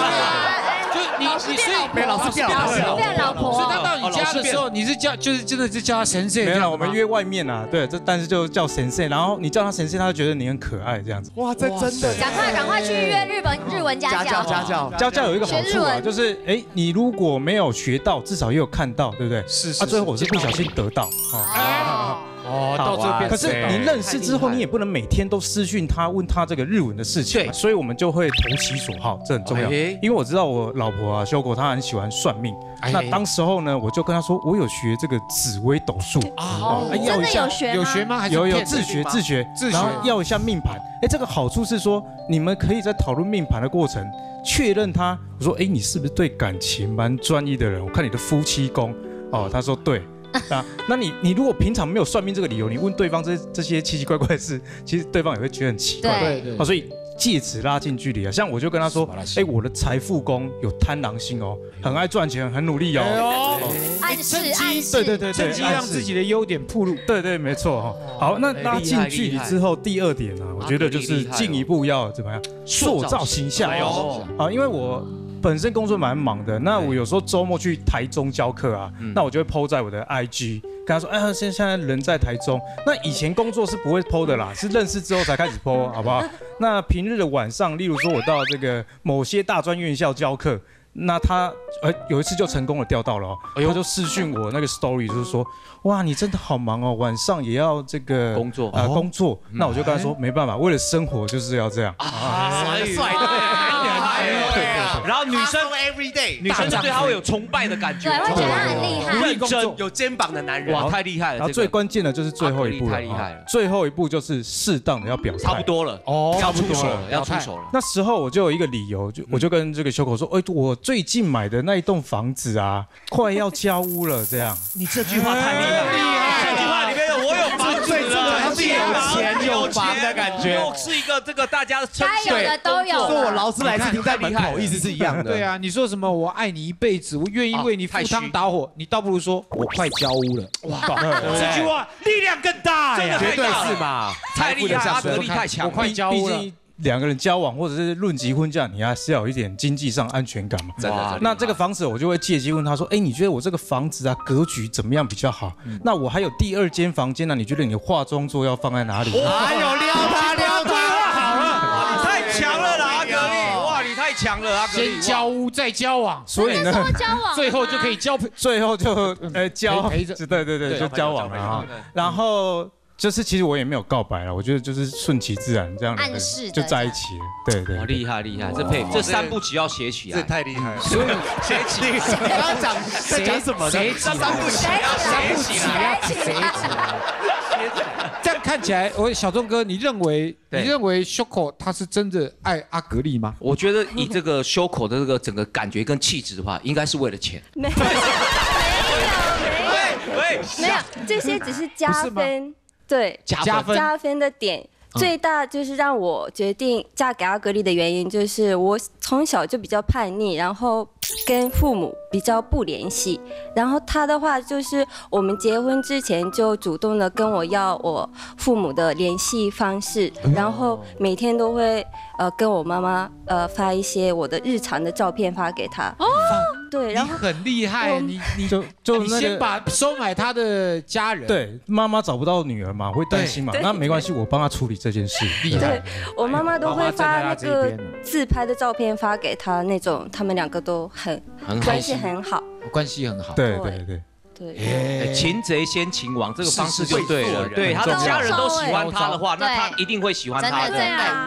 Speaker 3: 就是你你所以
Speaker 8: 没老师变老婆。
Speaker 10: 变老婆。
Speaker 3: 所以他到你家的时候，你是叫就是真的是叫他神社
Speaker 11: 没有我们约外面啊，对，这但是就叫神社，然后你叫他神社，他就觉得你很可爱这样子。
Speaker 8: 哇，这真的
Speaker 10: 赶快赶快去约日本日文家教。
Speaker 8: 家教
Speaker 11: 家教。有一个好处啊，就是哎，你如果没有学到，至少也有看到，对不对？
Speaker 3: 是是
Speaker 11: 啊，最后我是不小心得到啊。
Speaker 10: 哦
Speaker 3: 哦到这边
Speaker 11: 可是你认识之后，你也不能每天都私讯他，问他这个日文的事情嘛，所以我们就会投其所好，这很重要。
Speaker 3: 哎。
Speaker 11: 因为我知道我老婆啊，修果她很喜欢算命，
Speaker 3: 哎。
Speaker 11: 那当时候呢，我就跟她说，我有学这个紫微斗数。
Speaker 3: 哦
Speaker 11: 哎要一下
Speaker 3: 真的有学吗？有学吗？还是
Speaker 11: 有有自学自学
Speaker 3: 自学。
Speaker 11: 然后要一下命盘。哎，这个好处是说，你们可以在讨论命盘的过程确认他。我说，哎，你是不是对感情蛮专一的人？我看你的夫妻宫，哦，他说对。啊，那你你如果平常没有算命这个理由，你问对方这这些奇奇怪怪的事，其实对方也会觉得很奇怪。
Speaker 3: 对对
Speaker 11: 哦，所以借此拉近距离啊。像我就跟他说，哎，我的财富宫有贪狼星哦，很爱赚钱，很努力哦。哦
Speaker 10: 暗示暗示，
Speaker 11: 对对对对，
Speaker 3: 趁机让自己的优点暴露。
Speaker 11: 对对，没错哈。好，那拉近距离之后，第二点呢，我觉得就是进一步要怎么样塑造形象
Speaker 16: 哎呦
Speaker 11: 啊，因为我。本身工作蛮忙的，那我有时候周末去台中教课啊，那我就会 PO 在我的 IG，跟他说，哎呀，现现在人在台中。那以前工作是不会 PO 的啦，是认识之后才开始 PO，好不好？那平日的晚上，例如说我到这个某些大专院校教课，那他呃有一次就成功的钓到了、哦，他就私讯我那个 story，就是说，哇，你真的好忙哦，晚上也要这个工作。啊、工作。那我就跟他说，没办法，为了生活就是要这样。
Speaker 16: 啊，帅然后女生
Speaker 8: every day，
Speaker 16: 女生就对他会有崇拜的感觉，
Speaker 10: 对会觉得他很厉害。
Speaker 16: 认真。
Speaker 8: 有肩膀的男人，
Speaker 16: 哇，太厉害了。
Speaker 11: 然后最关键的就是最后一步了，
Speaker 16: 太厉害了。
Speaker 11: 哦最后一步就是适当的要表态，
Speaker 16: 差不多了。
Speaker 11: 哦，
Speaker 16: 要
Speaker 11: 差不多
Speaker 16: 出手了。要出手了。
Speaker 11: 那时候我就有一个理由，就我就跟这个修口说，哎，我最近买的那一栋房子啊，快要交屋了，这样。
Speaker 16: 你这句话太厉害个这个大家的称
Speaker 10: 该有的都有了
Speaker 8: 说我劳斯莱斯停在门口，意思是一样的。
Speaker 3: 对啊，你说什么我爱你一辈子，我愿意为你赴汤蹈火，你倒不如说我快交屋了。哇，
Speaker 16: 这句话力量更大呀，
Speaker 8: 绝对是嘛，
Speaker 16: 太厉害，阿格力太强，
Speaker 11: 我快交屋了。两个人交往或者是论及婚嫁，你还是要有一点经济上安全感嘛。
Speaker 8: 真的
Speaker 11: 那这个房子我就会借机问他说：“哎，你觉得我这个房子啊格局怎么样比较好？那我还有第二间房间呢，你觉得你的化妆桌要放在哪里？”
Speaker 8: 哎呦，撩他 撩他，
Speaker 16: 强了，阿格力，
Speaker 3: 先交屋再交往，
Speaker 11: 所以呢，
Speaker 3: 最后就可以交，
Speaker 11: 最后就呃交
Speaker 3: 陪着，
Speaker 11: 对对对，就交往了啊。然后。就是其实我也没有告白了，我觉得就是顺其自然这样
Speaker 10: 暗示
Speaker 11: 就在一起了，对对，
Speaker 16: 厉害厉害，这配这三部曲要写起来，
Speaker 8: 这太厉害了，
Speaker 16: 所以写起来。
Speaker 8: 你刚刚讲在讲什么？
Speaker 3: 谁起来？
Speaker 8: 三部曲，
Speaker 3: 三部曲要谁起来？这样看起来，我小钟哥，你认为你认为 Shoko 他是真的爱阿格丽吗？
Speaker 7: 我觉得以这个修口的这个整个感觉跟气质的话，应该是为了钱。
Speaker 15: 没有，
Speaker 16: 没有，
Speaker 15: 没有，这些只是加分，对，
Speaker 3: 加分
Speaker 15: 加分的点。最大就是让我决定嫁给阿格丽的原因，就是我从小就比较叛逆，然后跟父母比较不联系。然后他的话就是我们结婚之前就主动的跟我要我父母的联系方式，然后每天都会呃跟我妈妈呃发一些我的日常的照片发给他。哦，对，
Speaker 3: 你
Speaker 15: 然后
Speaker 3: 很厉害，你你
Speaker 11: 就就
Speaker 3: 你先把收买他的家人，
Speaker 11: 对，妈妈找不到女儿嘛，会担心嘛，那没关系，我帮他处理这件事。
Speaker 3: 厉
Speaker 15: 对，我妈妈都会发那个自拍的照片发给他，那种他们两个都很
Speaker 3: 很
Speaker 15: 关系很好。
Speaker 3: 关系很好。
Speaker 11: 对对对。
Speaker 15: 对，
Speaker 7: 哎擒贼先擒王这个方式就
Speaker 16: 是
Speaker 7: 对了。
Speaker 16: 是
Speaker 7: 对，他的家人都喜欢他的话，那他一定会喜欢
Speaker 10: 真
Speaker 7: 他
Speaker 10: 的真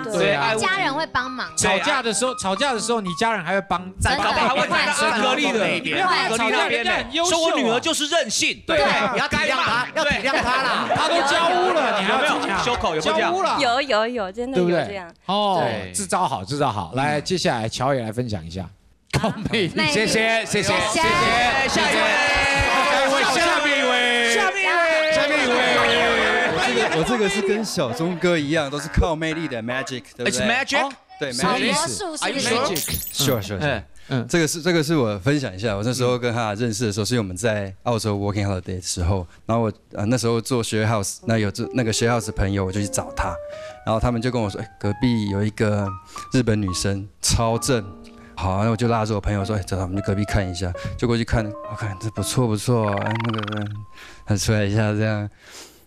Speaker 10: 的，
Speaker 7: 对，啊
Speaker 10: 家人会帮忙，
Speaker 3: 吵架的时候，吵架的时候，你家人还会帮，
Speaker 10: 真的
Speaker 7: 搞不好还会站在阿格丽的
Speaker 10: 会
Speaker 7: 不要阿格丽那边呢，说我女儿就是任性，
Speaker 8: 对，你要体谅她，要体谅她啦。
Speaker 3: 她都交屋了，你还
Speaker 7: 有没有修口有
Speaker 3: 交屋了？
Speaker 15: 有有有，真的
Speaker 3: 对不对
Speaker 15: 有这样。？
Speaker 3: 哦
Speaker 7: 对，
Speaker 3: 这招好，这招好。来，接下来乔也来分享一下，靠魅力，
Speaker 10: 魅力
Speaker 3: 谢谢谢谢谢谢，
Speaker 7: 下一位，
Speaker 3: 下一位，下面一位，
Speaker 16: 下面一位，
Speaker 3: 下面一位，
Speaker 4: 我这个我这个是跟小钟哥一样，都是靠魅力的 magic，对不
Speaker 7: It's
Speaker 4: 对
Speaker 7: magic，
Speaker 4: 对，magic。
Speaker 3: 思
Speaker 10: 魔术
Speaker 7: Are you
Speaker 10: 是不
Speaker 7: sure？
Speaker 10: 是
Speaker 4: ？Sure sure sure。嗯，这个是这个是我分享一下，我那时候跟他认识的时候，是因为我们在澳洲 working holiday 的时候，然后我呃那时候做 share house，那有这那个 share house 的朋友，我就去找他，然后他们就跟我说，哎，隔壁有一个日本女生超正，好，那我就拉着我朋友说，哎，走，我们去隔壁看一下，就过去看，我看这不错不错，哎那个他出来一下这样，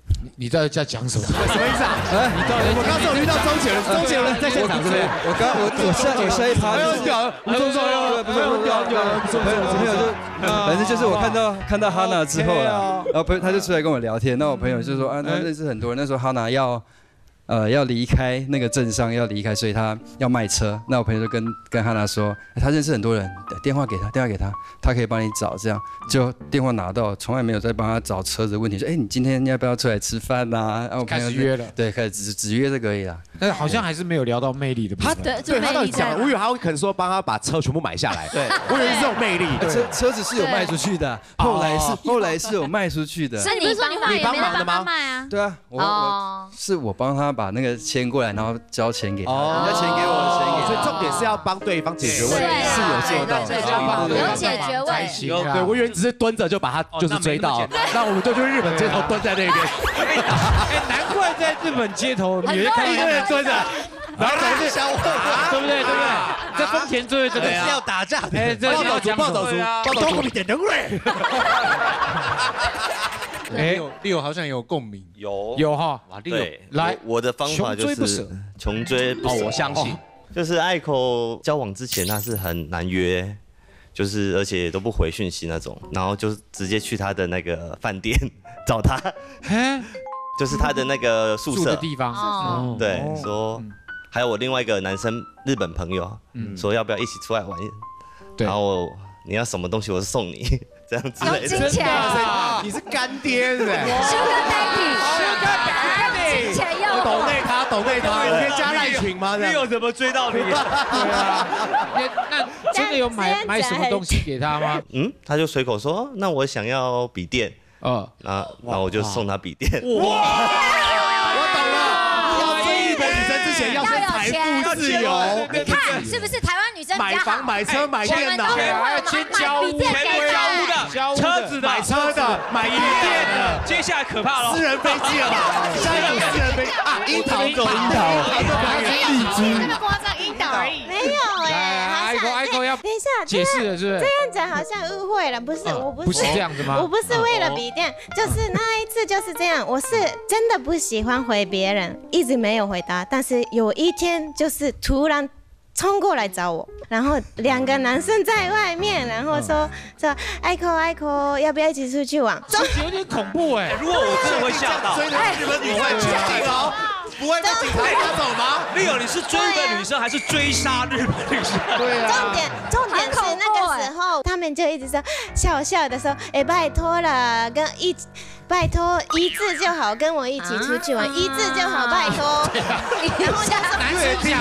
Speaker 3: 你你到底在讲什么？
Speaker 8: 什么意思啊？
Speaker 3: 你到底
Speaker 8: 我刚刚有遇到周杰伦，周杰伦在现场是不是？
Speaker 4: 我刚我我下我下一趴就是
Speaker 8: 屌
Speaker 4: 不是不是不是不是不是朋友朋友就反正就是我看到看到哈娜之后啦，然后朋友他就出来跟我聊天，那我朋友就说啊，他认识很多人，那时候哈娜要。呃，要离开那个镇上，要离开，所以他要卖车。那我朋友就跟跟汉娜说，哎他认识很多人，电话给他，电话给他，他可以帮你找。这样就电话拿到，从来没有再帮他找车子的问题。说，哎，你今天要不要出来吃饭呐？然后我朋友
Speaker 3: 开始约了
Speaker 4: 对，开始只只约这个而已啦。
Speaker 3: 但是好像还是没有聊到魅力的部分。
Speaker 8: 对对，他到底讲了，我以为他会可能说帮他把车全部买下来，对，我以为是这种魅力。
Speaker 4: 车车子是有卖出去的，后来是后来是有卖出去的。
Speaker 10: 是你帮他，也没人帮他卖啊。
Speaker 4: 对啊，我
Speaker 10: 哦
Speaker 4: 我是我帮他把那个签过来，然后交钱给他，
Speaker 8: 哦。
Speaker 4: 人家钱给我，钱给
Speaker 8: 所以重点是要帮对方解决问题，是有做到
Speaker 3: 对对对
Speaker 10: 有解决问题。
Speaker 8: 有对，我以为你只是蹲着就把他就是追到，那我们就去日本街头蹲在那边，
Speaker 3: 哎，难怪在日本街头，你
Speaker 8: 一个人 蹲着，然后总是
Speaker 3: 对不对？对不对？在丰田追这个
Speaker 8: 是要打架的，暴走族，暴走族，暴走族，你点灯瑞。
Speaker 3: 哎。
Speaker 6: 六六好像有共鸣，
Speaker 17: 有。
Speaker 3: 有哈，
Speaker 17: 对，
Speaker 3: 来
Speaker 17: 我我的方法就是
Speaker 3: 穷追不舍。
Speaker 17: 穷追不舍。
Speaker 7: 哦我相信。
Speaker 17: 就是爱口交往之前他是很难约，就是而且都不回讯息那种，然后就直接去他的那个饭店找他，就是他的那个宿舍。
Speaker 3: 地方。哦。
Speaker 17: 对
Speaker 3: 哦，
Speaker 17: 说还有我另外一个男生日本朋友，
Speaker 3: 嗯。
Speaker 17: 说要不要一起出来玩，然后你要什么东西我是送你，这样之类的。
Speaker 8: 真的啊，你是干爹是不是
Speaker 10: Sugar
Speaker 8: Daddy，Sugar Daddy，
Speaker 10: 金钱要
Speaker 8: 抖内他，抖内他，可以加赖群吗？
Speaker 7: 你有怎么追到你？
Speaker 3: 对啊，那真的有买买什么东西给他吗？
Speaker 17: 嗯，他就随口说，哦那我想要笔电，
Speaker 3: 哦，
Speaker 17: 那那我就送他笔电。
Speaker 8: 我前要先财富自由，
Speaker 10: 你看是不是台湾女生比
Speaker 8: 买？房、买车、买电脑，还要先交屋、
Speaker 10: 买笔电给
Speaker 8: 交的、
Speaker 7: 车子的。
Speaker 8: 买车的、买笔电的，
Speaker 7: 接下来可怕了，
Speaker 8: 私人飞机了吧？下一个私人飞机。啊，樱桃走樱桃，荔枝。
Speaker 13: 那么夸张，樱桃而已。
Speaker 2: 没有哎，好
Speaker 3: 爱
Speaker 2: 像
Speaker 3: 爱狗要
Speaker 2: 等一下，
Speaker 3: 解释了是不是
Speaker 2: 这样讲好像误会了，不是，我不是
Speaker 3: 不是这样子吗
Speaker 2: 我不是为了笔电，就是那一次就是这样，我是真的不喜欢回别人，一直没有回答，但是有一天就是突然。冲过来找我，然后两个男生在外面，然后说说艾蔻艾蔻，要不要一起出去玩？
Speaker 3: 这 有点恐怖哎。
Speaker 7: 如果我真的会吓到，
Speaker 8: 追着日本女生去哦，不会被警察抓走吗
Speaker 7: ？Leo，你是追日本女生还是追杀日本女生？
Speaker 8: 对
Speaker 2: 重点重点是那个时候，他们就一直说笑笑的说，哎，拜托了，跟一拜托一次就好，跟我一起出去玩，一次就好，拜托。然后就说
Speaker 3: 男生讲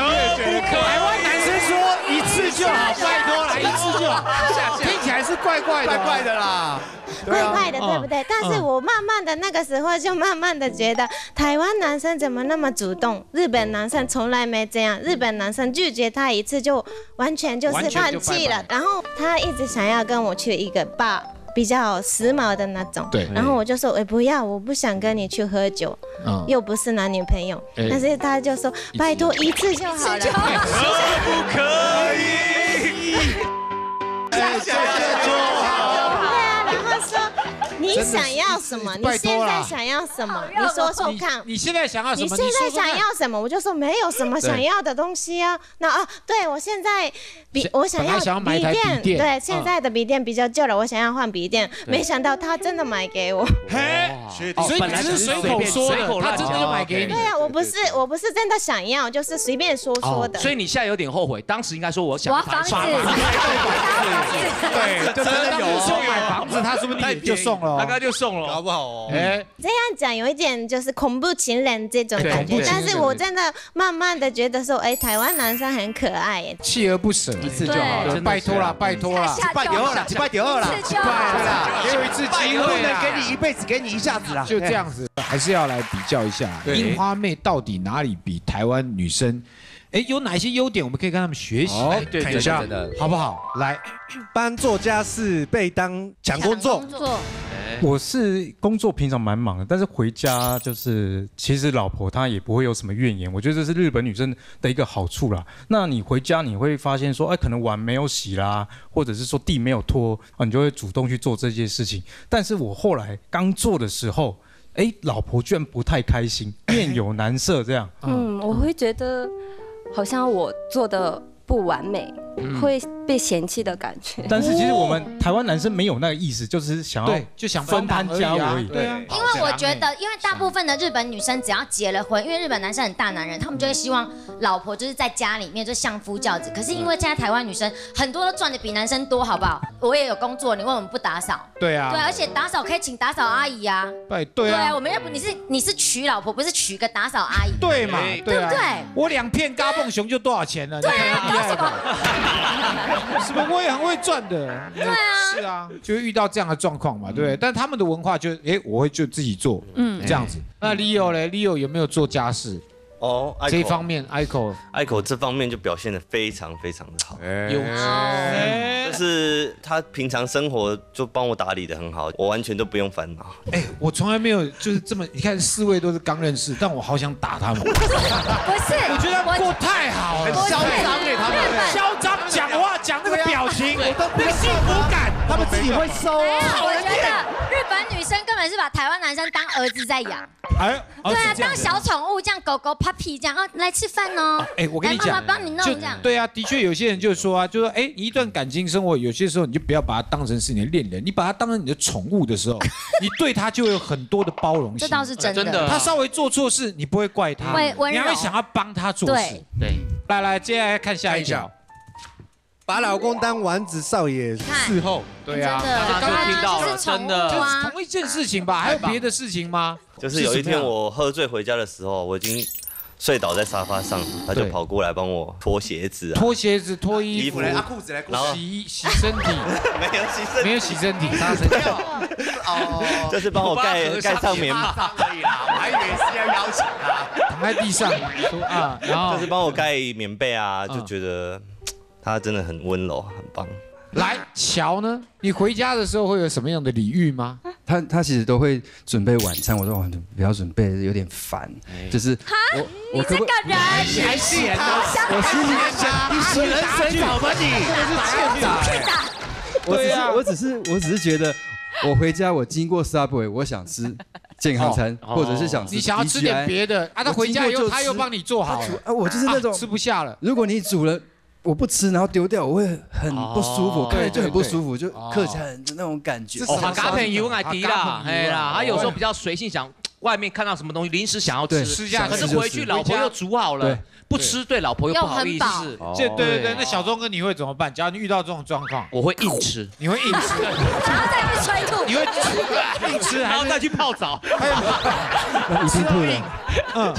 Speaker 3: 台湾男生说一次就好，拜托来一次就好，听起来是怪怪的，
Speaker 8: 怪怪的啦。
Speaker 2: 怪怪的，对不对？但是我慢慢的那个时候就慢慢的觉得，台湾男生怎么那么主动？日本男生从来没这样，日本男生拒绝他一次就完全就是放弃了。然后他一直想要跟我去一个 bar。比较时髦的那种，
Speaker 3: 对
Speaker 2: 然后我就说，哎，不要，我不想跟你去喝酒，
Speaker 3: 嗯
Speaker 2: 又不是男女朋友。
Speaker 3: 欸
Speaker 2: 但是他就说，拜托一次就好了。
Speaker 8: 可不可以？
Speaker 2: 想想就好。对啊，然后说你想要什么？你现在想要什么？你说说看。
Speaker 3: 你现在想要什么？
Speaker 2: 你现在想要什么？我就说没有什么想要的东西啊。那啊，对我现在笔，我想要笔电，对，现在的笔电比较旧了，我想要换笔电。没想到他真的买给我。
Speaker 3: 嘿，所以你只是随口说的，他真的就买给你。
Speaker 2: 对啊，我不是我不是真的想要，就是随便说说的。
Speaker 7: 所以你现在有点后悔，当时应该说我想
Speaker 10: 我要房子，
Speaker 3: 对，就真的有送买房子，他说不定就送了，
Speaker 7: 大概就送了，
Speaker 6: 搞不好哦。
Speaker 3: 哎，
Speaker 2: 这样讲有一点就是恐怖情人这种感觉，但是我真的慢慢的觉得说，哎，台湾男生很可爱耶。
Speaker 3: 锲而不舍，一次就好，拜托了，拜托了，
Speaker 8: 拜第二了，拜第二了，
Speaker 3: 拜啦，给我一次机会
Speaker 8: 能给你一辈子，给你一下子啦，
Speaker 3: 就这样子，还是要来比较一下，樱花妹到底哪里比台湾女生？哎，有哪些优点我们可以跟他们学习？一下，好不好？来，
Speaker 8: 搬作家事被当抢工作，
Speaker 11: 我是工作平常蛮忙的，但是回家就是其实老婆她也不会有什么怨言，我觉得这是日本女生的一个好处啦。那你回家你会发现说，哎，可能碗没有洗啦，或者是说地没有拖啊，你就会主动去做这件事情。但是我后来刚做的时候。哎，老婆居然不太开心，面有难色这样。
Speaker 15: 嗯，我会觉得好像我做的不完美，会被嫌弃的感觉。
Speaker 11: 但是其实我们台湾男生没有那个意思，就是想要
Speaker 3: 对就想
Speaker 11: 分摊家务而已。
Speaker 3: 对啊，
Speaker 10: 因为我觉得，因为大部分的日本女生只要结了婚，因为日本男生很大男人，他们就会希望老婆就是在家里面就相夫教子。可是因为现在台湾女生很多都赚的比男生多，好不好？我也有工作，你为什么不打扫？
Speaker 3: 对啊
Speaker 10: 对，而且打扫可以请打扫阿姨啊。
Speaker 3: 对对啊，
Speaker 10: 我们要不你是你是娶老婆，不是娶个打扫阿姨。
Speaker 3: 对嘛，啊
Speaker 10: 对不对？
Speaker 3: 我两片嘎蹦熊就多少钱了？
Speaker 10: 对啊，什么？
Speaker 3: 吧？是不是我也很会赚的？对
Speaker 10: 啊，
Speaker 3: 是啊，就会遇到这样的状况嘛，对不对？但他们的文化就，哎，我会就自己做，
Speaker 17: 嗯
Speaker 3: 嗯，这样子。那 Leo 嘞，Leo 有没有做家事？
Speaker 17: 哦，
Speaker 3: 这一方面，Ico
Speaker 17: Ico 这方面就表现的非常非常的好，
Speaker 3: 有哎
Speaker 17: 就是他平常生活就帮我打理的很好，我完全都不用烦恼。
Speaker 3: 哎，我从来没有就是这么，你看四位都是刚认识，但我好想打他们。
Speaker 10: 不是，
Speaker 3: 我觉得他们过太好了，
Speaker 8: 很嚣张给他们
Speaker 3: 嚣张那个幸福感，
Speaker 8: 他们自己会收
Speaker 10: 没有，
Speaker 8: 啊。
Speaker 10: 我觉得日本女生根本是把台湾男生当儿子在养。
Speaker 3: 哎，
Speaker 10: 对啊，当小宠物这样，狗狗 puppy 这样，哦，来吃饭哦。
Speaker 3: 哎，我跟你讲
Speaker 10: 妈妈，帮你弄
Speaker 3: 就
Speaker 10: 这样。
Speaker 3: 对啊，的确有些人就说啊，就说哎，你一段感情生活，有些时候你就不要把它当成是你的恋人，你把它当成你的宠物的时候，你对它就会有很多的包容性。
Speaker 10: 这倒是真的
Speaker 3: 他稍微做错事，你不会怪他，
Speaker 10: 会温柔
Speaker 3: 你还会想要帮他做事
Speaker 10: 对。
Speaker 3: 对，来来，接下来看下一条。
Speaker 8: 把老公当丸子少爷。伺候，
Speaker 3: 对啊，
Speaker 10: 真的。
Speaker 3: 刚刚
Speaker 10: 听到了真的。
Speaker 3: 就是同一件事情吧？还有别的事情吗？
Speaker 17: 就是有一天我喝醉回家的时候，我已经睡倒在沙发上，他就跑过来帮我脱鞋子啊，
Speaker 3: 脱鞋子、脱衣服、
Speaker 17: 衣服来啊
Speaker 8: 裤子来裤
Speaker 17: 然后
Speaker 3: 洗洗身体，
Speaker 17: 没有洗身体，
Speaker 3: 没有洗身体，擦身体。
Speaker 8: 哦，
Speaker 17: 就是帮我盖盖上棉。
Speaker 8: 被而已啦，我还以为是要邀请他。
Speaker 3: 躺在地上啊，然后。
Speaker 17: 就是帮我盖棉被啊，
Speaker 3: 嗯。
Speaker 17: 就觉得他真的很温柔，很棒。
Speaker 3: 来乔呢？你回家的时候会有什么样的礼遇吗？
Speaker 4: 他他其实都会准备晚餐，我说哦不要准备，有点烦。就是我我可不可以
Speaker 10: 人，
Speaker 8: 你还嫌呢？我心里想，你洗人水草吧你？
Speaker 4: 是打我只是我只是我只是觉得，我回家我经过 Subway，我想吃健康餐，
Speaker 3: 哦
Speaker 4: 或者是想吃
Speaker 3: 你想要吃点别的啊？他回家以后他又帮你做好了
Speaker 4: 啊，我就是那种
Speaker 3: 啊吃不下了。
Speaker 4: 如果你煮了。我不吃，然后丢掉，我会很不舒服，
Speaker 7: 哦
Speaker 4: 看着就很不舒服，就客家人的那种感觉。
Speaker 7: 哦，他嘎朋友爱迪啦，哎啦，他有时候比
Speaker 4: 较
Speaker 7: 较随性，想外面看到什么东西临时想要吃，
Speaker 4: 吃下
Speaker 7: 可是回去老婆又煮好了
Speaker 4: 对，
Speaker 7: 不吃对老婆又不好意思。
Speaker 3: 这对对对，那小钟哥你会怎么办？假如你遇到这种状况，
Speaker 7: 我会硬吃，
Speaker 3: 你会硬吃，
Speaker 10: 然后再去催吐。
Speaker 3: 你会硬吃，
Speaker 7: 然后再去泡澡。
Speaker 4: 一定吐了。
Speaker 3: 嗯，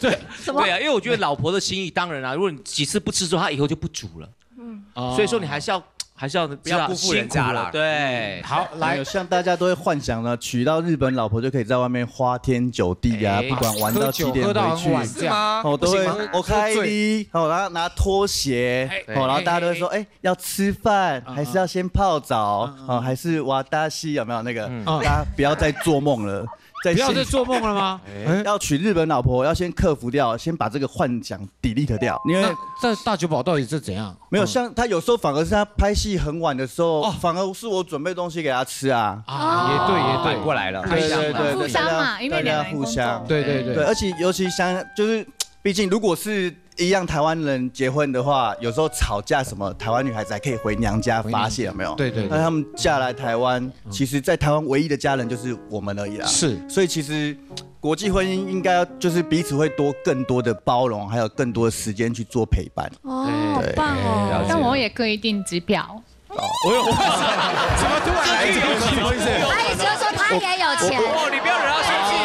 Speaker 3: 对
Speaker 7: 对啊，因为我觉得老婆的心意，当然啊，如果你几次不吃之后，她以后就不煮了。
Speaker 3: 嗯
Speaker 7: 所以说你还是要还是要不
Speaker 9: 要辜负人家啦。
Speaker 7: 对，
Speaker 3: 好
Speaker 9: 来，像大家都会幻想呢，娶到日本老婆就可以在外面花天酒地啊，
Speaker 3: 哎。
Speaker 9: 不管玩到几点回去。
Speaker 3: 很晚这样
Speaker 9: 哦，都会
Speaker 3: 不行吗？
Speaker 9: 我开
Speaker 3: 喝
Speaker 9: 的，哦，然后拿拖鞋，
Speaker 3: 哎
Speaker 9: 哦，然后大家都会说，哎，要吃饭
Speaker 3: 嗯
Speaker 9: 还是要先泡澡，哦，还是哇达西有没有那个？
Speaker 3: 嗯。
Speaker 9: 大家不要再做梦了。
Speaker 3: 不要再做梦了吗？
Speaker 9: 哎要娶日本老婆，要先克服掉，先把这个幻想 delete 掉，因为
Speaker 3: 在大久保到底是怎样？
Speaker 9: 没有像他有时候反而是他拍戏很晚的时候，反而是我准备东西给他吃啊。
Speaker 3: 啊，也对也对，
Speaker 9: 反过来了对对对对，
Speaker 13: 互相嘛因为
Speaker 9: 大家
Speaker 13: 两人
Speaker 9: 互相，
Speaker 3: 对对对
Speaker 9: 对，而且尤其像就是，毕竟如果是一样台湾人结婚的话，有时候吵架什么，台湾女孩子还可以回娘家发泄，有没有？
Speaker 3: 对对对
Speaker 9: 那他们嫁来台湾，其实在台湾唯一的家人就是我们而已啦。
Speaker 3: 是，
Speaker 9: 所以其实国际婚姻应该就是彼此会多更多的包容，还有更多的时间去做陪伴。
Speaker 13: 哦，好棒哦！但我也可以订机票。
Speaker 9: 我有，
Speaker 3: 怎么突然来这个
Speaker 9: 什么意思
Speaker 10: 他意思就是说他也有钱，
Speaker 7: 哦，你不要惹他生气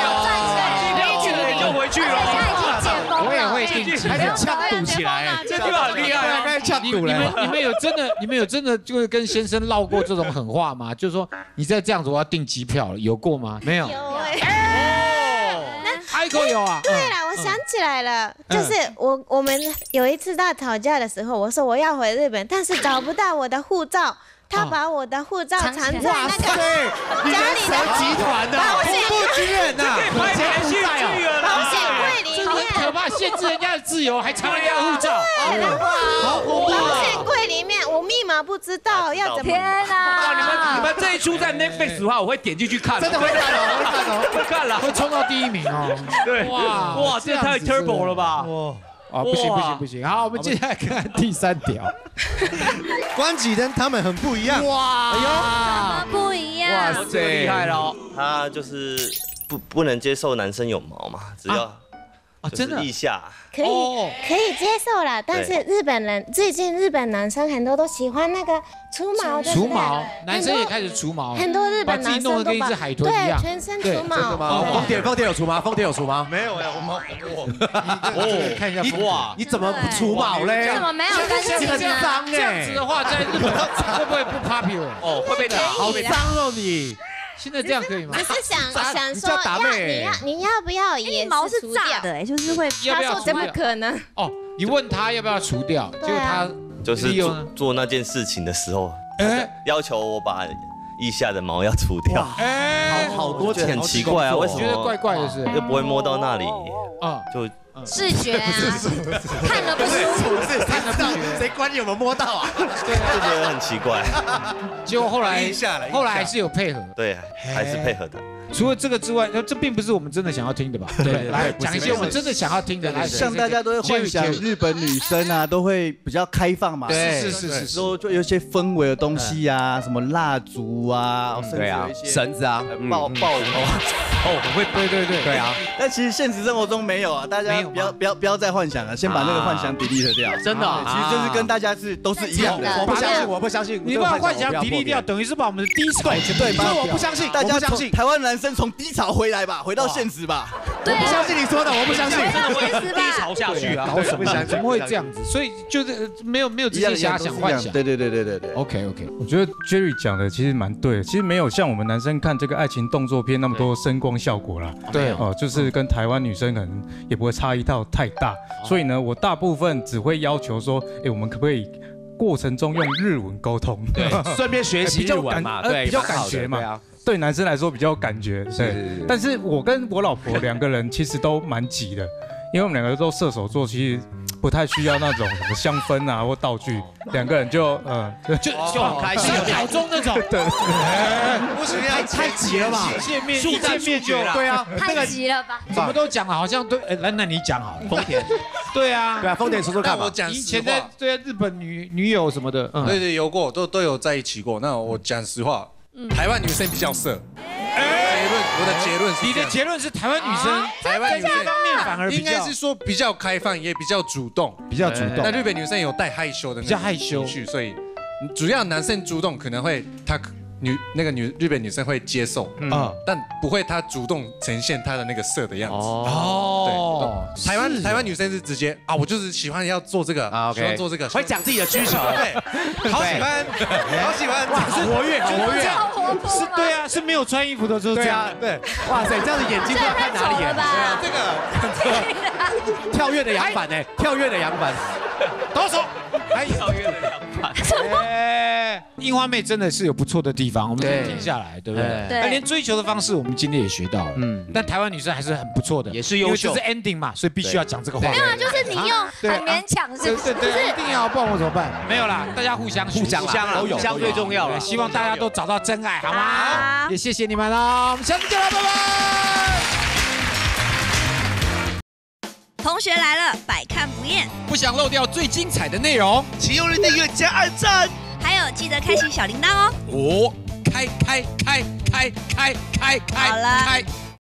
Speaker 7: 了。
Speaker 3: 我也会定期，
Speaker 8: 开始呛赌起来，
Speaker 7: 这地方很厉害啊
Speaker 8: 开始呛赌
Speaker 3: 了你们
Speaker 8: 了。
Speaker 3: 你们有真的你们有真的就是跟先生唠过这种狠话吗？就是说你再这样子，我要订机票了，有过吗？没有。
Speaker 2: 有哎。
Speaker 3: 开口有啊。
Speaker 2: 对了，我想起来了，
Speaker 3: 嗯
Speaker 2: 就是我我们有一次在吵架的时候，我说我要回日本，但是找不到我的护照，他把我的护照藏在那个家里的
Speaker 8: 集团的
Speaker 2: 保险
Speaker 8: 恐怖军人呐！
Speaker 7: 可以拍连续剧了
Speaker 2: 保。险柜里
Speaker 3: 这很可
Speaker 2: 面。
Speaker 3: 怕，限制人家的自由，还藏人家的护照。
Speaker 2: 对，然后保险柜里面我密码不知道，要怎么？
Speaker 10: 天
Speaker 7: 哇，你们你！们这一出在 Netflix 的话，我会点进去看。
Speaker 8: 真的会看哦，会看
Speaker 7: 不 看了，
Speaker 3: 会冲到第一名哦。
Speaker 7: 对，
Speaker 3: 哇
Speaker 7: 哇，这也太 turbo 了吧？
Speaker 3: 哇！啊，不行不行不行！好，我们接下来看看第三条。
Speaker 8: 关几灯他们很不一样。
Speaker 3: 哇！
Speaker 14: 怎么不一样？
Speaker 17: 哇
Speaker 7: 塞厉害了哦。
Speaker 17: 他就是不不能接受男生有毛嘛，只要
Speaker 3: 啊
Speaker 17: 真的腋下。
Speaker 2: 可以、可以接受了，但是日本人最近日本男生很多都喜欢那个除毛，对不对
Speaker 3: 除毛，男生也开始除毛，
Speaker 2: 很多日本
Speaker 3: 把自己
Speaker 2: 男生都把
Speaker 3: 弄得跟一只海豚一样，
Speaker 2: 对，全身
Speaker 3: 对
Speaker 2: 除毛。
Speaker 8: 哦，丰田丰田有除吗？丰田有除吗？
Speaker 9: 没有哎，我们
Speaker 3: 哦，看一下风
Speaker 8: 哇，你怎么不除毛嘞？
Speaker 10: 怎么没有干净
Speaker 8: 很
Speaker 10: 呢？
Speaker 8: 脏哎，
Speaker 3: 这样子的话，在日本会不会不 popular？
Speaker 7: 哦，会被打，
Speaker 8: 好脏哦你。
Speaker 3: 现在这样可以吗？
Speaker 2: 只是想 想说要你要你要不要也
Speaker 14: 毛是？炸的哎，就是会。
Speaker 3: 要不要除
Speaker 2: 他说怎么？可能？
Speaker 3: 哦，你问他要不要除掉，结果他
Speaker 17: 就是做做那件事情的时候，
Speaker 3: 哎
Speaker 17: 要求我把腋下的毛要除掉，
Speaker 3: 哎，
Speaker 8: 好多钱
Speaker 17: 很奇怪啊，为什么
Speaker 3: 觉得怪怪的是
Speaker 17: 又不会摸到那里？
Speaker 3: 啊，
Speaker 17: 就
Speaker 10: 视觉啊，看了不舒服。
Speaker 8: 不是看得到，谁管你有没有摸到啊？
Speaker 17: 就觉得很奇怪。
Speaker 3: 结果后来后来还是有配合。
Speaker 17: 对，还是配合的。
Speaker 3: 除了这个之外，那这并不是我们真的想要听的吧？对，来讲一些我们真的想要听的。来，
Speaker 9: 像大家都会幻想日本女生啊，都会比较开放嘛，
Speaker 3: 对是是是是
Speaker 9: 说就有一些氛围的东西啊，什么蜡烛啊，甚至
Speaker 8: 对啊
Speaker 9: 有一，些
Speaker 8: 绳子啊，
Speaker 9: 爆爆
Speaker 3: 哦，会对对对。
Speaker 8: 对啊，
Speaker 9: 但其实现实生活中没有啊，大家不要不要不要再幻想了，先把那个幻想 delete 掉。
Speaker 7: 真的
Speaker 9: 其实就是跟大家是都是一样的。
Speaker 8: 我不相信，我不相信，
Speaker 3: 你把幻想比例掉，等于是把我们的低潮全部
Speaker 9: 对，
Speaker 8: 所以我不相信，
Speaker 9: 大家
Speaker 8: 我不相信，
Speaker 9: 台湾男生从低潮回来吧，回到现实吧。
Speaker 8: 我不相信你说的，我不相信。
Speaker 7: 低潮下去啊！
Speaker 3: 搞什么？怎么会这样子？所以就是呃没有没有这些遐想幻想。
Speaker 9: 对对对对对对。
Speaker 3: OK OK，
Speaker 11: 我觉得 Jerry 讲的其实蛮对的，其实没有像我们男生看这个爱情动作片那么多声光效果啦。
Speaker 3: 对
Speaker 11: 哦，就是跟台湾女生可能也不会差异到太大，所以呢，我大部分只会要求说，哎，我们可不可以过程中用日文沟通？
Speaker 8: 对，顺便学习日文嘛，对，
Speaker 11: 比较感觉嘛。
Speaker 8: 对
Speaker 11: 男生来说比较有感觉，对。但是我跟我老婆 两个人其实都蛮急的，因为我们两个都射手座，其实不太需要那种什么香氛啊或道具，两个人就嗯
Speaker 3: 就
Speaker 7: 就很开心
Speaker 3: 三秒钟那种。
Speaker 11: 对，
Speaker 8: 不行，太太急了吧？
Speaker 3: 见面
Speaker 7: 速战
Speaker 3: 一见面就
Speaker 7: 速决
Speaker 8: 对啊，
Speaker 10: 太急了吧？
Speaker 3: 怎么都讲了，好像对哎，那那你讲好了。
Speaker 7: 丰田，
Speaker 3: 对啊，
Speaker 8: 对啊，丰田说说看吧。
Speaker 3: 以前在对啊日本女女友什么的，嗯，
Speaker 6: 对对，有过，都都有在一起过。那我讲实话，台湾女生比较色。结论，我的结论是，
Speaker 3: 你的结论是台湾女生
Speaker 6: 台湾女生
Speaker 3: 方面反而
Speaker 6: 应该是说比较开放，也比较主动，
Speaker 3: 比较主动
Speaker 6: 那日本女生有带害羞的，
Speaker 3: 比较害羞。
Speaker 6: 情绪，所以主要男生主动可能会他女那个女日本女生会接受嗯，但不会她主动呈现她的那个色的样子。
Speaker 3: 哦，
Speaker 6: 对，台湾台湾女生是直接啊，我就是喜欢要做这个
Speaker 8: 啊
Speaker 6: 喜欢做这个，
Speaker 8: 会讲自己的需求，
Speaker 6: 对，好喜欢，好喜欢，
Speaker 8: 活跃，活跃，
Speaker 3: 是，对啊，是没有穿衣服的，时候这样。
Speaker 8: 对啊，，对，哇塞，这样的眼睛不知道看哪里眼，
Speaker 6: 这个
Speaker 8: 跳跃的扬反哎，跳跃的扬反，
Speaker 3: 抖手，还跳跃的两反。哎，樱花妹真的是有不错的地方，我们
Speaker 7: 对
Speaker 3: 停下来，对不对？
Speaker 10: 对
Speaker 3: 那连追求的方式，我们今天也学到了。
Speaker 7: 嗯
Speaker 3: 嗯，但台湾女生还是很不错的，
Speaker 7: 也是优秀
Speaker 3: 因为这是 ending 嘛，所以必须要讲这个话。
Speaker 10: 没有啊，就是你用很勉强，是
Speaker 3: 对
Speaker 10: 不是？
Speaker 3: 对对，一定要，不然我怎么办？没有啦，大家互相
Speaker 8: 互相
Speaker 3: 互
Speaker 8: 互相啦
Speaker 7: 互相最重要了。
Speaker 3: 希望大家都找到真爱，好吗？也谢谢你们啦，我们下次见了，拜拜。
Speaker 18: 同学来了，百看不厌。
Speaker 3: 不想漏掉最精彩的内容，
Speaker 16: 请用力订阅加按赞。
Speaker 18: 还有记得开启小铃铛哦。
Speaker 3: 哦，开开开开开开开，
Speaker 18: 好了
Speaker 3: 开